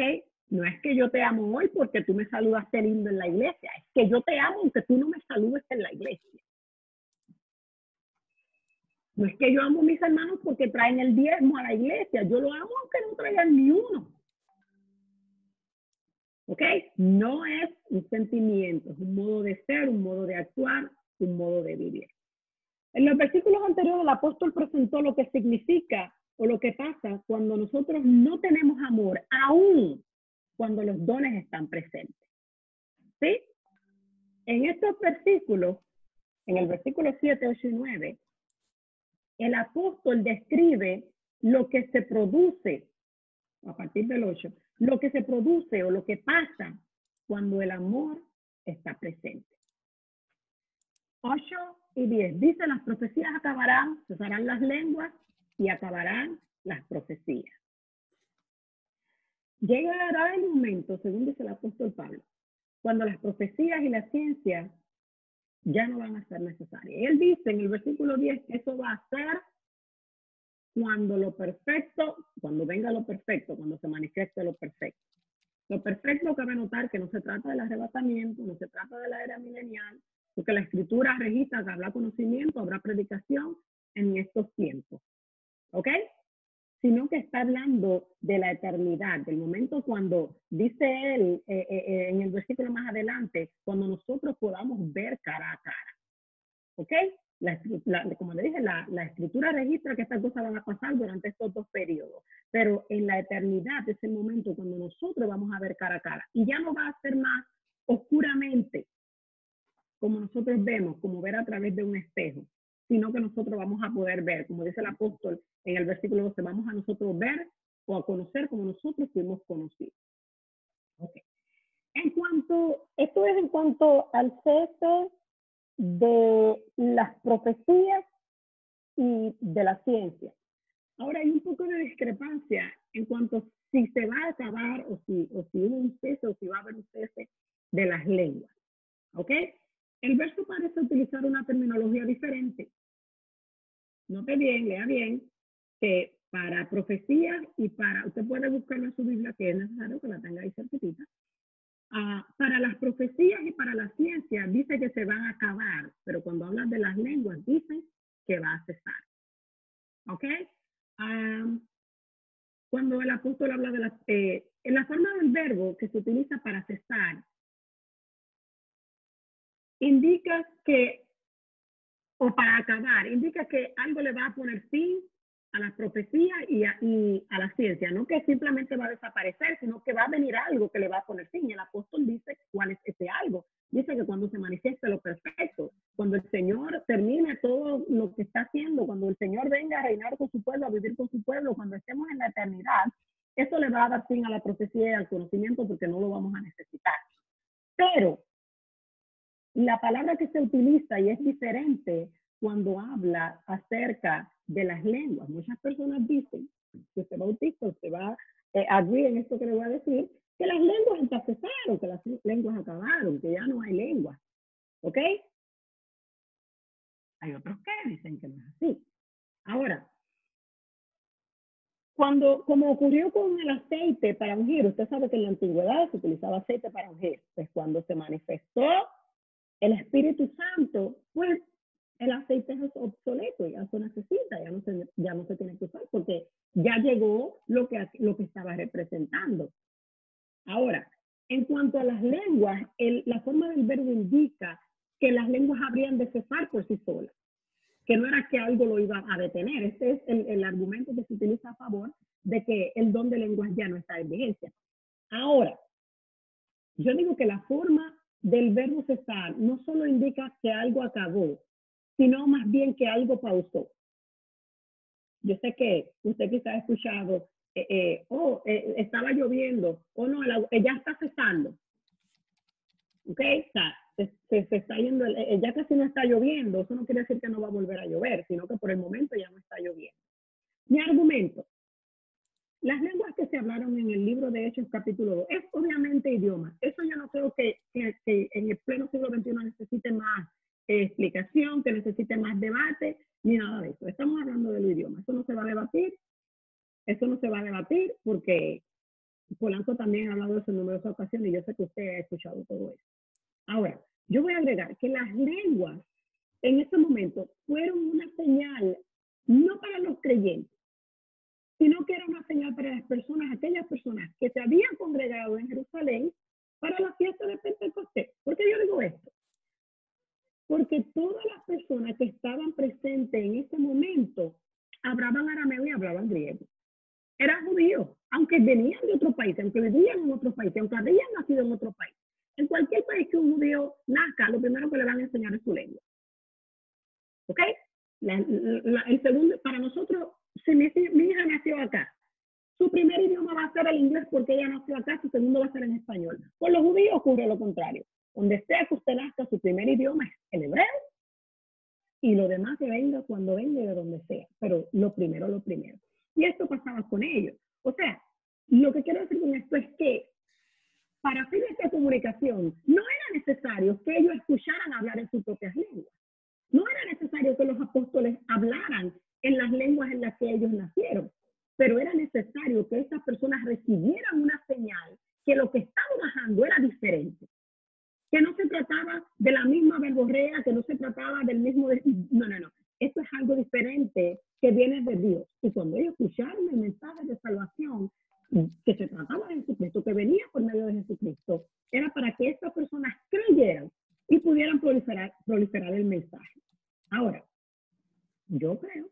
No es que yo te amo hoy porque tú me saludaste lindo en la iglesia, es que yo te amo aunque tú no me saludes en la iglesia. No es que yo amo a mis hermanos porque traen el diezmo a la iglesia. Yo lo amo aunque no traigan ni uno. ¿Ok? No es un sentimiento, es un modo de ser, un modo de actuar, un modo de vivir. En los versículos anteriores el apóstol presentó lo que significa o lo que pasa cuando nosotros no tenemos amor, aún cuando los dones están presentes. ¿Sí? En estos versículos, en el versículo 7, 8 y 9, el apóstol describe lo que se produce, a partir del 8, lo que se produce o lo que pasa cuando el amor está presente. 8 y 10. Dice, las profecías acabarán, cesarán las lenguas y acabarán las profecías. Llegará el momento, según dice el apóstol Pablo, cuando las profecías y la ciencia ya no van a ser necesarias. Él dice en el versículo 10 que eso va a ser cuando lo perfecto, cuando venga lo perfecto, cuando se manifieste lo perfecto. Lo perfecto cabe notar que no se trata del arrebatamiento, no se trata de la era milenial, porque la escritura registra que habrá conocimiento, habrá predicación en estos tiempos. ¿Ok? Sino que está hablando de la eternidad, del momento cuando, dice él eh, eh, eh, en el versículo más adelante, cuando nosotros podamos ver cara a cara. ¿Ok? como le dije, la, la, escritura registra que estas cosas van a pasar durante estos dos periodos, pero en la eternidad es el momento cuando nosotros vamos a ver cara a cara y ya no va a ser más oscuramente, como nosotros vemos, como ver a través de un espejo, sino que nosotros vamos a poder ver, como dice el apóstol en el versículo 12, vamos a nosotros ver o a conocer como nosotros fuimos conocidos. Okay. En cuanto, esto es en cuanto al cese de las profecías y de la ciencia. Ahora hay un poco de discrepancia en cuanto a si se va a acabar o si, o si hubo un cese o si va a haber un cese de las lenguas. ¿Ok? El verso parece utilizar una terminología diferente. Note bien, lea bien, que para profecías y para, usted puede buscarlo en su Biblia, que es necesario que la tenga ahí cerquita. Ah, para las profecías y para la ciencia dice que se van a acabar, pero cuando hablan de las lenguas dice que va a cesar. ¿Ok? cuando el apóstol habla de la, eh, en la forma del verbo que se utiliza para cesar, indica que, o para acabar, indica que algo le va a poner fin a las profecías y a, y a, la ciencia, no que simplemente va a desaparecer, sino que va a venir algo que le va a poner fin. Y el apóstol dice cuál es ese algo. Dice que cuando se manifieste lo perfecto, cuando el Señor termine todo lo que está haciendo, cuando el Señor venga a reinar con su pueblo, a vivir con su pueblo, cuando estemos en la eternidad, eso le va a dar fin a la profecía y al conocimiento porque no lo vamos a necesitar. Pero la palabra que se utiliza y es diferente cuando habla acerca de las lenguas. Muchas personas dicen que usted bautista, usted va eh, a en esto que le voy a decir, que las lenguas ya cesaron, que las lenguas acabaron, que ya no hay lenguas. ¿Ok? Hay otros que dicen que no es así. Ahora, cuando, como ocurrió con el aceite para ungir, usted sabe que en la antigüedad se utilizaba aceite para ungir, pues cuando se manifestó el Espíritu Santo, pues el aceite es obsoleto, ya se necesita, ya no se, ya no se tiene que usar porque ya llegó lo que, lo que estaba representando. Ahora, en cuanto a las lenguas, la forma del verbo indica que las lenguas habrían de cesar por sí solas, que no era que algo lo iba a detener. Este es el, el argumento que se utiliza a favor de que el don de lenguas ya no está en vigencia. Ahora, yo digo que la forma del verbo cesar no solo indica que algo acabó, sino más bien que algo pausó. Yo sé que usted quizá ha escuchado, eh, eh, oh, eh, estaba lloviendo, o no, ya está cesando. ¿Ok? se, se, está yendo, ya casi no está lloviendo, eso no quiere decir que no va a volver a llover, sino que por el momento ya no está lloviendo. Mi argumento, las lenguas que se hablaron en el libro de Hechos capítulo 2 es obviamente idioma. Eso yo no creo que, que, en el pleno siglo XXI necesite más explicación, que necesite más debate, ni nada de eso. Estamos hablando del idioma. Eso no se va a debatir. Eso no se va a debatir porque Polanco también ha hablado de eso en numerosas ocasiones y yo sé que usted ha escuchado todo eso. Ahora, yo voy a agregar que las lenguas en ese momento fueron una señal no para los creyentes, sino que era una señal para las personas, aquellas personas que se habían congregado en Jerusalén para la fiesta de Pentecostés. ¿Por qué yo digo esto? Porque todas las personas que estaban presentes en ese momento hablaban arameo y hablaban griego. Eran judíos, aunque venían de otro país, aunque vivían en otro país, aunque habían nacido en otro país. En cualquier país que un judío nazca, lo primero que le van a enseñar es su lengua. ¿Ok? el segundo, para nosotros, si mi, hija nació acá, su primer idioma va a ser el inglés porque ella nació acá, su segundo va a ser en español. Con los judíos ocurre lo contrario. Donde sea que usted nazca, su primer idioma es el hebreo y lo demás que venga cuando venga de donde sea. Pero lo primero, lo primero. Y esto pasaba con ellos. O sea, lo que quiero decir con esto es que para fines de comunicación no era necesario que ellos escucharan hablar en sus propias lenguas. No era necesario que los apóstoles hablaran en las lenguas en las que ellos nacieron pero era necesario que esas personas recibieran una señal que lo que estaba bajando era diferente, que no se trataba de la misma verborrea, que no se trataba del mismo... No, no, no. Esto es algo diferente que viene de Dios. Y cuando ellos escucharon el mensaje de salvación, que se trataba de Jesucristo, que venía por medio de Jesucristo, era para que estas personas creyeran y pudieran proliferar, proliferar el mensaje. Ahora, yo creo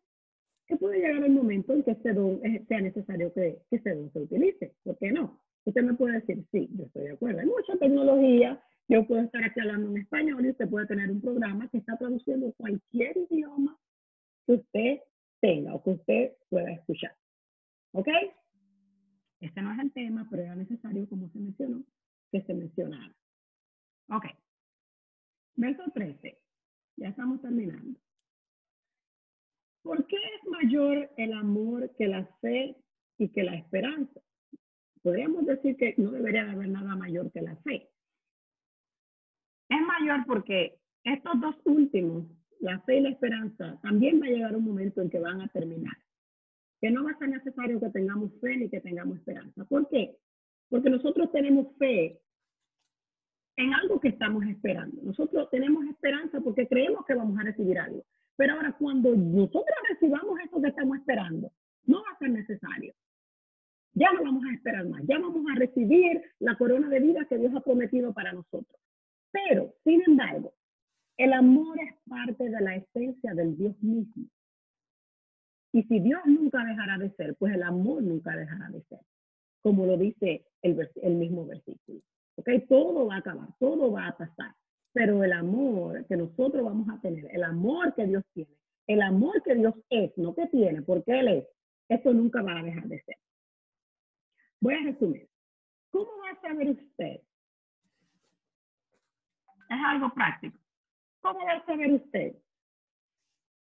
puede llegar el momento en que ese don sea necesario que, que don se utilice. ¿Por qué no? Usted me puede decir, sí, yo estoy de acuerdo. Hay mucha tecnología. Yo puedo estar aquí hablando en español y usted puede tener un programa que está traduciendo cualquier idioma que usted tenga o que usted pueda escuchar. ¿Ok? Este no es el tema, pero era necesario, como se mencionó, que se mencionara. Ok. Verso 13. Ya estamos terminando. ¿Por qué es mayor el amor que la fe y que la esperanza? Podríamos decir que no debería haber nada mayor que la fe. Es mayor porque estos dos últimos, la fe y la esperanza, también va a llegar un momento en que van a terminar. Que no va a ser necesario que tengamos fe ni que tengamos esperanza. ¿Por qué? Porque nosotros tenemos fe en algo que estamos esperando. Nosotros tenemos esperanza porque creemos que vamos a recibir algo. Pero ahora, cuando nosotros recibamos eso que estamos esperando, no va a ser necesario. Ya no vamos a esperar más, ya vamos a recibir la corona de vida que Dios ha prometido para nosotros. Pero, sin embargo, el amor es parte de la esencia del Dios mismo. Y si Dios nunca dejará de ser, pues el amor nunca dejará de ser, como lo dice el, mismo versículo. ¿Ok? Todo va a acabar, todo va a pasar. Pero el amor que nosotros vamos a tener, el amor que Dios tiene, el amor que Dios es, no que tiene, porque Él es, eso nunca va a dejar de ser. Voy a resumir. ¿Cómo va a saber usted? Es algo práctico. ¿Cómo va a saber usted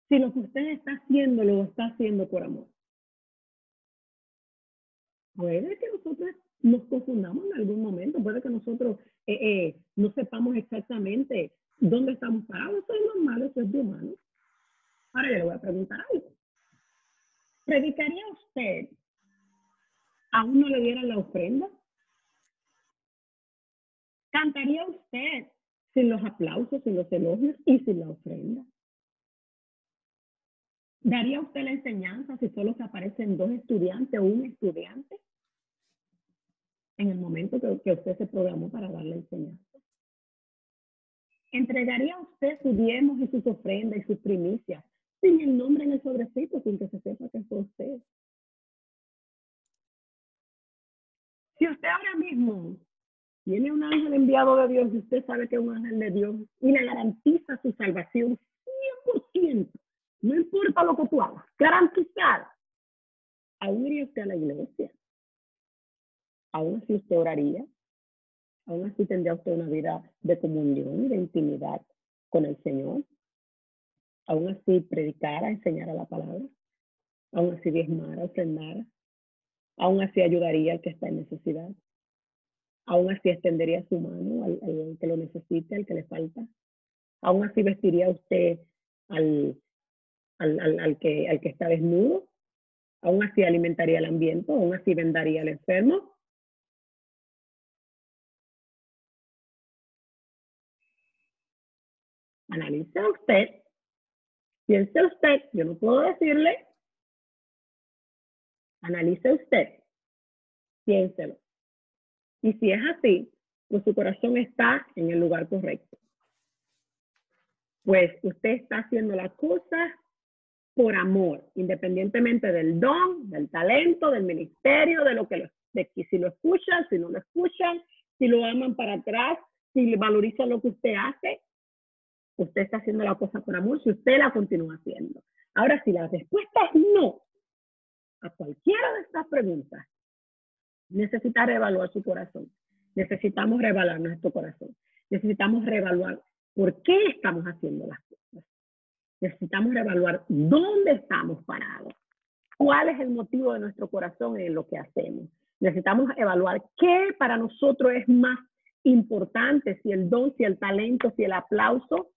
si lo que usted está haciendo lo está haciendo por amor? Puede que nosotros nos confundamos en algún momento, puede que nosotros eh, eh, no sepamos exactamente dónde estamos parados, eso es normal, eso es de humano. Ahora yo le voy a preguntar algo. ¿Predicaría usted a uno le diera la ofrenda? ¿Cantaría usted sin los aplausos, sin los elogios y sin la ofrenda? ¿Daría usted la enseñanza si solo se aparecen dos estudiantes o un estudiante? En el momento que, usted se programó para dar la enseñanza. ¿Entregaría usted sus diezmos y sus ofrendas y sus primicias sin el nombre en el sobrecito, sin que se sepa que fue usted? Si usted ahora mismo tiene un ángel enviado de Dios y usted sabe que es un ángel de Dios y le garantiza su salvación 100%, no importa lo que tú hagas, garantizada, aún iría usted a la iglesia aún así usted oraría, aún así tendría usted una vida de comunión y de intimidad con el Señor, aún así predicara, enseñara la palabra, aún así diezmara, ofrendara, aún así ayudaría al que está en necesidad, aún así extendería su mano al, al que lo necesite, al que le falta, aún así vestiría usted al, al, al, que, al que está desnudo, aún así alimentaría el ambiente, aún así vendaría al enfermo, Analice usted, piense usted, yo no puedo decirle, analice usted, piénselo. Y si es así, pues su corazón está en el lugar correcto. Pues usted está haciendo las cosas por amor, independientemente del don, del talento, del ministerio, de lo que lo, de si lo escuchan, si no lo escuchan, si lo aman para atrás, si valorizan lo que usted hace, usted está haciendo la cosa por amor si usted la continúa haciendo. Ahora, si la respuesta es no a cualquiera de estas preguntas, necesita reevaluar su corazón. Necesitamos reevaluar nuestro corazón. Necesitamos reevaluar por qué estamos haciendo las cosas. Necesitamos reevaluar dónde estamos parados. ¿Cuál es el motivo de nuestro corazón en lo que hacemos? Necesitamos evaluar qué para nosotros es más importante, si el don, si el talento, si el aplauso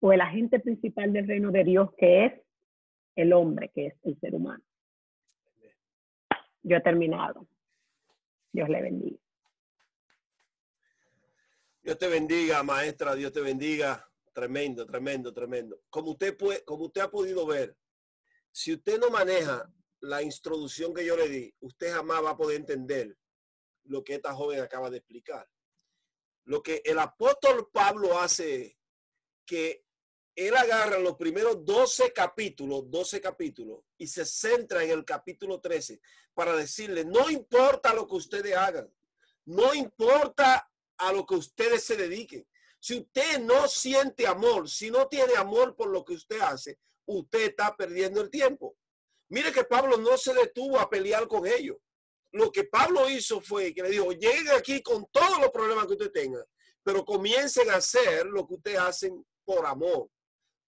o el agente principal del reino de Dios, que es el hombre, que es el ser humano. Yo he terminado. Dios le bendiga. Dios te bendiga, maestra. Dios te bendiga. Tremendo, tremendo, tremendo. Como usted, puede, como usted ha podido ver, si usted no maneja la introducción que yo le di, usted jamás va a poder entender lo que esta joven acaba de explicar. Lo que el apóstol Pablo hace que él agarra los primeros 12 capítulos, 12 capítulos, y se centra en el capítulo 13 para decirle, no importa lo que ustedes hagan, no importa a lo que ustedes se dediquen. Si usted no siente amor, si no tiene amor por lo que usted hace, usted está perdiendo el tiempo. Mire que Pablo no se detuvo a pelear con ellos. Lo que Pablo hizo fue que le dijo, lleguen aquí con todos los problemas que usted tenga, pero comiencen a hacer lo que ustedes hacen por amor.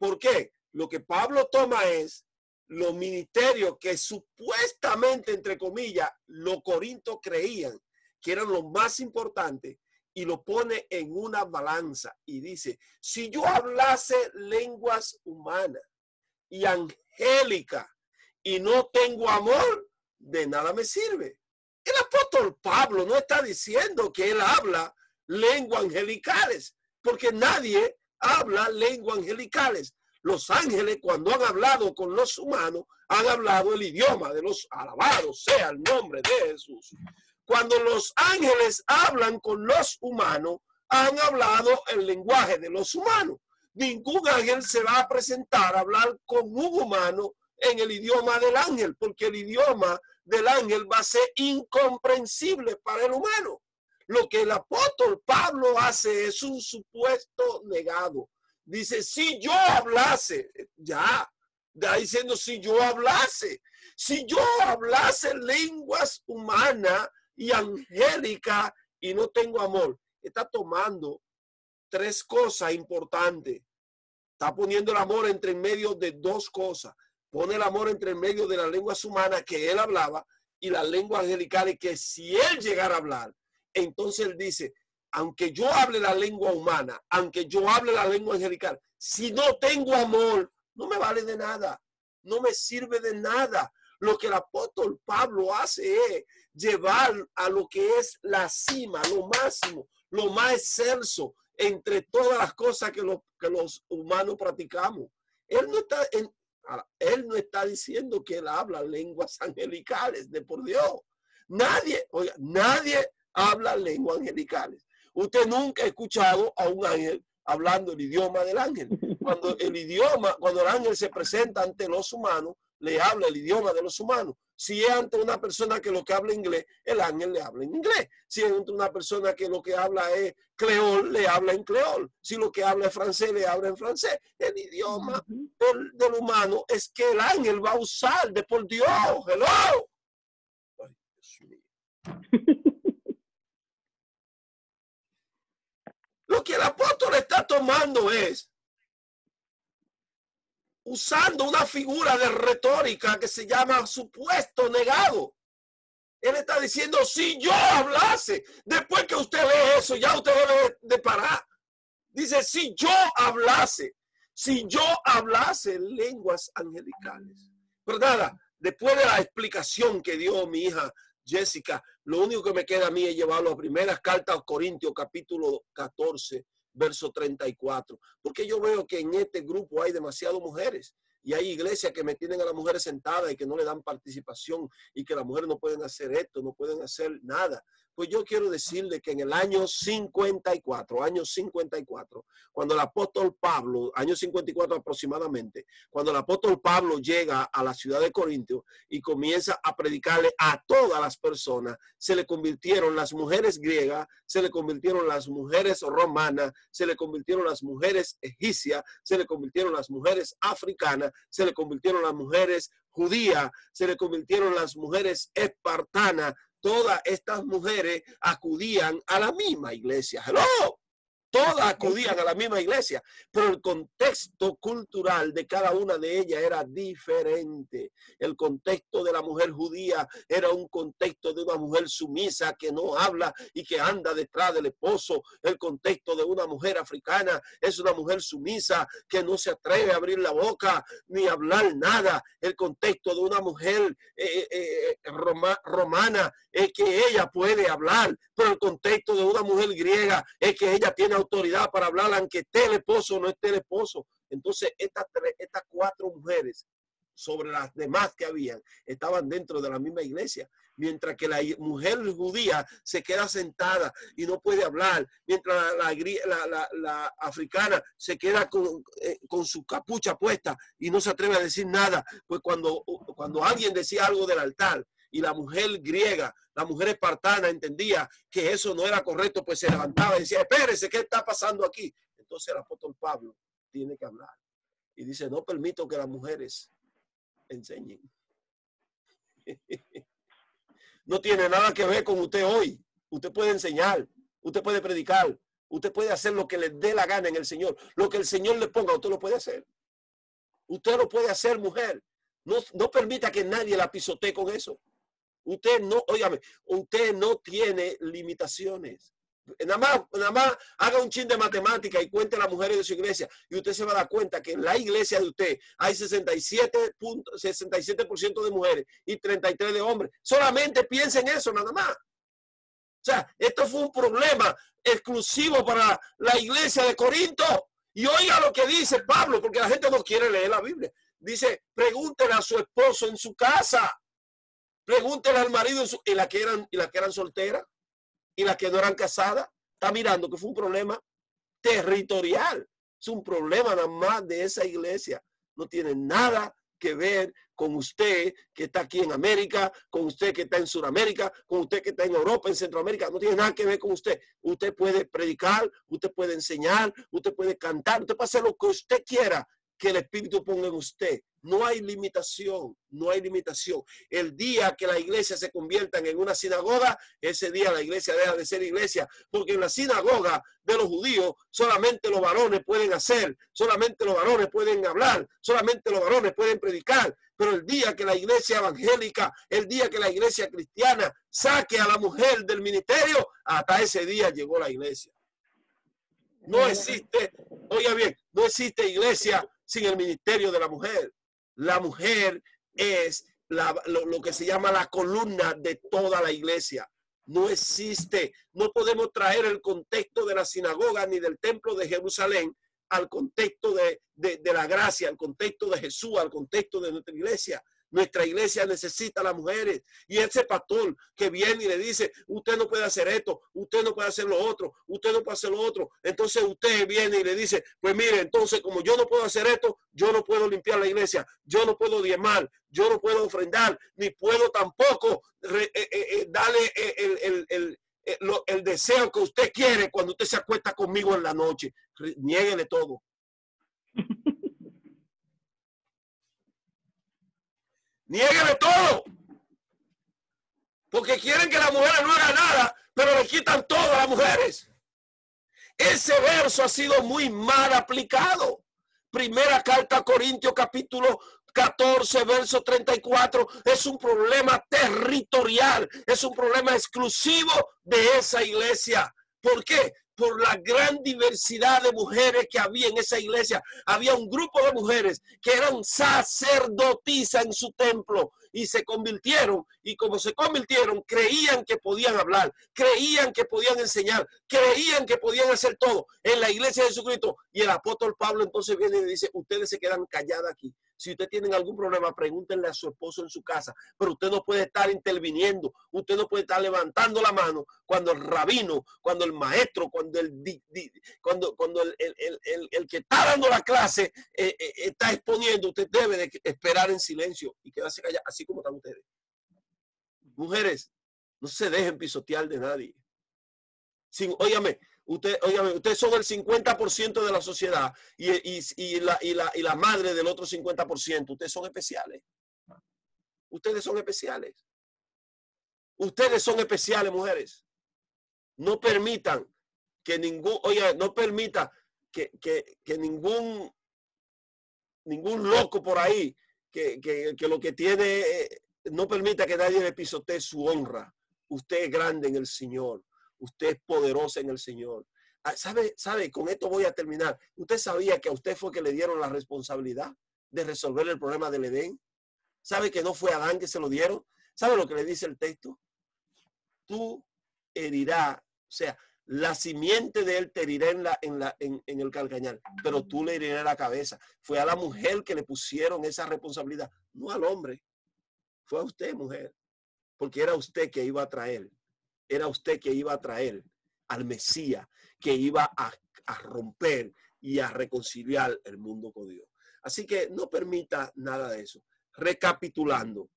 ¿Por qué? Lo que Pablo toma es los ministerios que supuestamente, entre comillas, los corintios creían que eran los más importantes y lo pone en una balanza y dice, si yo hablase lenguas humanas y angélicas y no tengo amor, de nada me sirve. El apóstol Pablo no está diciendo que él habla lenguas angelicales, porque nadie habla lengua angelicales. Los ángeles cuando han hablado con los humanos han hablado el idioma de los alabados, sea el nombre de Jesús. Cuando los ángeles hablan con los humanos, han hablado el lenguaje de los humanos. Ningún ángel se va a presentar a hablar con un humano en el idioma del ángel, porque el idioma del ángel va a ser incomprensible para el humano. Lo que el apóstol Pablo hace es un supuesto negado. Dice, si yo hablase, ya, está diciendo si yo hablase, si yo hablase lenguas humanas y angélicas y no tengo amor, está tomando tres cosas importantes. Está poniendo el amor entre en medio de dos cosas. Pone el amor entre en medio de las lenguas humanas que él hablaba y las lenguas angelicales que si él llegara a hablar, entonces él dice, aunque yo hable la lengua humana, aunque yo hable la lengua angelical, si no tengo amor, no me vale de nada, no me sirve de nada. Lo que el apóstol Pablo hace es llevar a lo que es la cima, lo máximo, lo más excelso entre todas las cosas que los, que los humanos practicamos. Él no está en, él no está diciendo que él habla lenguas [laughs] angelicales de por Dios. Nadie, oiga, nadie habla lenguas angelicales. Usted nunca ha escuchado a un ángel hablando el idioma del ángel. Cuando [laughs] el idioma, cuando el ángel se presenta ante los humanos, le habla el idioma de los humanos. Si es ante una persona que lo que habla inglés, el ángel le habla en inglés. Si es ante una persona que lo que habla es creol, le habla en creol. Si lo que habla es francés, le habla en francés. El idioma del, del humano es que el ángel va a usar de por Dios. Hello. Ay, Dios mío. [laughs] Lo que el apóstol está tomando es usando una figura de retórica que se llama supuesto negado. Él está diciendo, si yo hablase, después que usted ve eso, ya usted debe de parar. Dice, si yo hablase, si yo hablase lenguas angelicales. Pero nada, después de la explicación que dio mi hija Jessica, lo único que me queda a mí es llevarlo a primeras cartas a Corintios, capítulo 14, verso 34. Porque yo veo que en este grupo hay demasiadas mujeres y hay iglesias que me tienen a las mujeres sentadas y que no le dan participación y que las mujeres no pueden hacer esto, no pueden hacer nada. Pues yo quiero decirle que en el año 54, año 54, cuando el apóstol Pablo, año 54 aproximadamente, cuando el apóstol Pablo llega a la ciudad de Corintio y comienza a predicarle a todas las personas, se le convirtieron las mujeres griegas, se le convirtieron las mujeres romanas, se le convirtieron las mujeres egipcias, se le convirtieron las mujeres africanas, se le convirtieron las mujeres judías, se le convirtieron las mujeres espartanas, todas estas mujeres acudían a la misma iglesia. Hello. Todas acudían a la misma iglesia, pero el contexto cultural de cada una de ellas era diferente. El contexto de la mujer judía era un contexto de una mujer sumisa que no habla y que anda detrás del esposo. El contexto de una mujer africana es una mujer sumisa que no se atreve a abrir la boca ni hablar nada. El contexto de una mujer eh, eh, eh, romana es que ella puede hablar, pero el contexto de una mujer griega es que ella tiene autoridad para hablar, aunque esté el esposo no esté el esposo. Entonces, estas, estas cuatro mujeres sobre las demás que habían, estaban dentro de la misma iglesia, mientras que la mujer judía se queda sentada y no puede hablar, mientras la, la, africana se queda con, eh, con, su capucha puesta y no se atreve a decir nada, pues cuando, cuando alguien decía algo del altar y la mujer griega, la mujer espartana entendía que eso no era correcto, pues se levantaba y decía, espérese, ¿qué está pasando aquí? Entonces el apóstol Pablo tiene que hablar. Y dice, no permito que las mujeres enseñen. [laughs] No tiene nada que ver con usted hoy. Usted puede enseñar, usted puede predicar, usted puede hacer lo que le dé la gana en el Señor. Lo que el Señor le ponga, usted lo puede hacer. Usted lo puede hacer, mujer. No, no permita que nadie la pisotee con eso. Usted no, óigame, usted no tiene limitaciones. Nada más, nada más haga un chin de matemática y cuente a las mujeres de su iglesia y usted se va a dar cuenta que en la iglesia de usted hay 67, 67 de mujeres y 33 de hombres. Solamente piensen eso, nada más. O sea, esto fue un problema exclusivo para la iglesia de Corinto. Y oiga lo que dice Pablo, porque la gente no quiere leer la Biblia. Dice, pregúntele a su esposo en su casa. Pregúntele al marido y la que eran, y la que eran solteras y las que no eran casadas. Está mirando que fue un problema territorial. Es un problema nada más de esa iglesia. No tiene nada que ver con usted que está aquí en América, con usted que está en Sudamérica, con usted que está en Europa, en Centroamérica. No tiene nada que ver con usted. Usted puede predicar, usted puede enseñar, usted puede cantar, usted puede hacer lo que usted quiera que el Espíritu ponga en usted. No hay limitación, no hay limitación. El día que la iglesia se convierta en una sinagoga, ese día la iglesia deja de ser iglesia, porque en la sinagoga de los judíos solamente los varones pueden hacer, solamente los varones pueden hablar, solamente los varones pueden predicar. Pero el día que la iglesia evangélica, el día que la iglesia cristiana saque a la mujer del ministerio, hasta ese día llegó la iglesia. No existe, oiga bien, no existe iglesia sin el ministerio de la mujer. La mujer es lo, que se llama la columna de toda la iglesia. No existe, no podemos traer el contexto de la sinagoga ni del templo de Jerusalén al contexto de, de la gracia, al contexto de Jesús, al contexto de nuestra iglesia. Nuestra iglesia necesita a las mujeres. Y ese pastor que viene y le dice, usted no puede hacer esto, usted no puede hacer lo otro, usted no puede hacer lo otro. Entonces usted viene y le dice, pues mire, entonces como yo no puedo hacer esto, yo no puedo limpiar la iglesia, yo no puedo diezmar, yo no puedo ofrendar, ni puedo tampoco eh, eh, eh, darle el, el, el deseo que usted quiere cuando usted se acuesta conmigo en la noche. Niéguele todo. Niéguele todo. Porque quieren que las mujeres no hagan nada, pero le quitan todo a las mujeres. Ese verso ha sido muy mal aplicado. Primera carta a Corintios capítulo 14, verso 34, es un problema territorial, es un problema exclusivo de esa iglesia. ¿Por qué? Por la gran diversidad de mujeres que había en esa iglesia. Había un grupo de mujeres que eran sacerdotisas en su templo y se convirtieron y como se convirtieron creían que podían hablar, creían que podían enseñar, creían que podían hacer todo en la iglesia de Jesucristo. Y el apóstol Pablo entonces viene y dice, ustedes se quedan calladas aquí. Si usted tiene algún problema, pregúntenle a su esposo en su casa. Pero usted no puede estar interviniendo, usted no puede estar levantando la mano cuando el rabino, cuando el maestro, cuando el, cuando, cuando el, que está dando la clase eh, eh, está exponiendo. Usted debe de esperar en silencio y quedarse callado, así como están ustedes. Mujeres, no se dejen pisotear de nadie. Sin, óyame, Usted, ustedes son el 50% de la sociedad y, la, y, la, madre del otro 50%. Ustedes son especiales. Ustedes son especiales. Ustedes son especiales, mujeres. No permitan que ningún, oye, no permita que, ningún, ningún loco por ahí que, que, lo que tiene, eh, no permita que nadie le pisotee su honra. Usted es grande en el Señor. Usted es poderosa en el Señor. Ah, ¿Sabe, sabe, con esto voy a terminar. ¿Usted sabía que a usted fue que le dieron la responsabilidad de resolver el problema del Edén? ¿Sabe que no fue Adán que se lo dieron? ¿Sabe lo que le dice el texto? Tú herirás, o sea, la simiente de él te herirá en, la, en, la, en, el calcañal, pero tú le herirás la cabeza. Fue a la mujer que le pusieron esa responsabilidad, no al hombre. Fue a usted, mujer, porque era usted que iba a traer era usted que iba a traer al Mesías, que iba a, romper y a reconciliar el mundo con Dios. Así que no permita nada de eso. Recapitulando,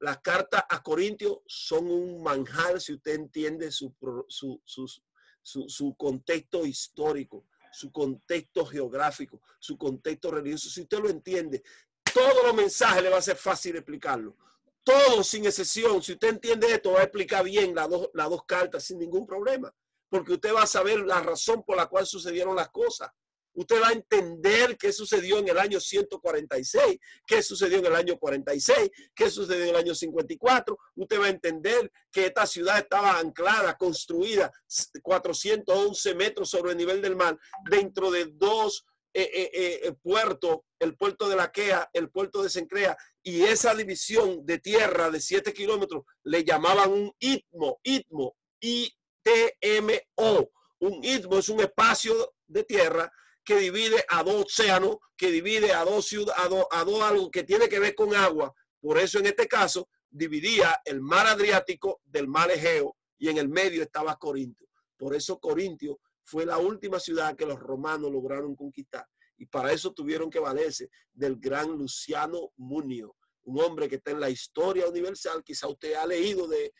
las cartas a Corintios son un manjar si usted entiende su, su, contexto histórico, su contexto geográfico, su contexto religioso. Si usted lo entiende, todos los mensajes le va a ser fácil explicarlo todos sin excepción, si usted entiende esto, va a explicar bien las dos, las dos cartas sin ningún problema, porque usted va a saber la razón por la cual sucedieron las cosas. Usted va a entender qué sucedió en el año 146, qué sucedió en el año 46, qué sucedió en el año 54. Usted va a entender que esta ciudad estaba anclada, construida 411 metros sobre el nivel del mar, dentro de dos eh, eh, eh, puerto, el puerto de la Quea, el puerto de Sencrea, y esa división de tierra de 7 kilómetros le llamaban un istmo, istmo, I-T-M-O. Un istmo es un espacio de tierra que divide a dos océanos, que divide a dos ciudades, a, a dos algo que tiene que ver con agua. Por eso en este caso dividía el mar Adriático del mar Egeo y en el medio estaba Corintio. Por eso Corintio fue la última ciudad que los romanos lograron conquistar. Y para eso tuvieron que valerse del gran Luciano Munio, un hombre que está en la historia universal. Quizá usted ha leído de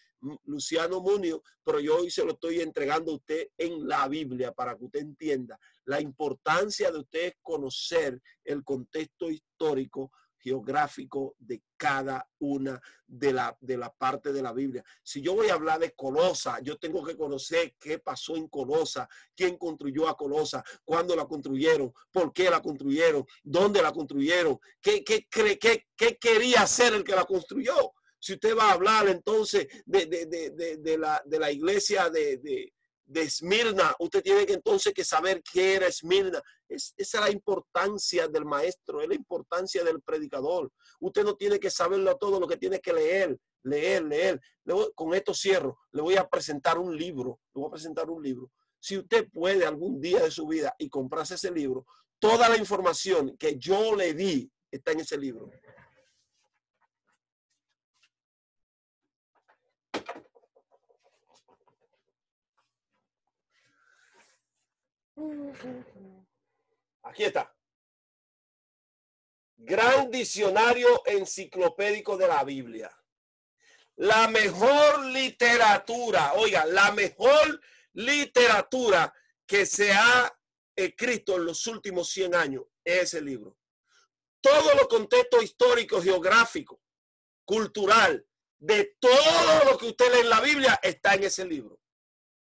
Luciano Munio, pero yo hoy se lo estoy entregando a usted en la Biblia para que usted entienda la importancia de usted conocer el contexto histórico geográfico de cada una de la, de la parte de la Biblia. Si yo voy a hablar de Colosa, yo tengo que conocer qué pasó en Colosa, quién construyó a Colosa, cuándo la construyeron, por qué la construyeron, dónde la construyeron, qué, qué, qué, qué quería hacer el que la construyó. Si usted va a hablar entonces de, de, de, de la, la, iglesia de, de Esmirna, usted tiene entonces que saber qué era Esmirna. Es, esa es la importancia del maestro, es la importancia del predicador. Usted no tiene que saberlo todo, lo que tiene que leer, leer, leer. con esto cierro, le voy a presentar un libro, le voy a presentar un libro. Si usted puede algún día de su vida y comprarse ese libro, toda la información que yo le di está en ese libro. Aquí está. Gran diccionario enciclopédico de la Biblia. La mejor literatura, oiga, la mejor literatura que se ha escrito en los últimos 100 años es ese libro. Todo los contexto histórico, geográfico, cultural, de todo lo que usted lee en la Biblia está en ese libro.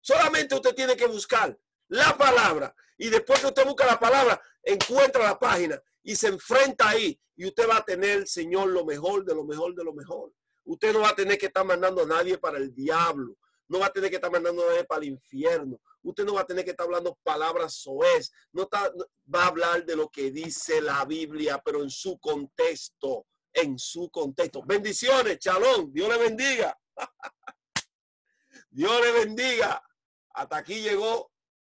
Solamente usted tiene que buscar la palabra. Y después que usted busca la palabra, encuentra la página y se enfrenta ahí. Y usted va a tener, Señor, lo mejor de lo mejor de lo mejor. Usted no va a tener que estar mandando a nadie para el diablo. No va a tener que estar mandando a nadie para el infierno. Usted no va a tener que estar hablando palabras soez. No va a hablar de lo que dice la Biblia, pero en su contexto. En su contexto. Bendiciones, chalón. Dios le bendiga. [laughs] Dios le bendiga. Hasta aquí llegó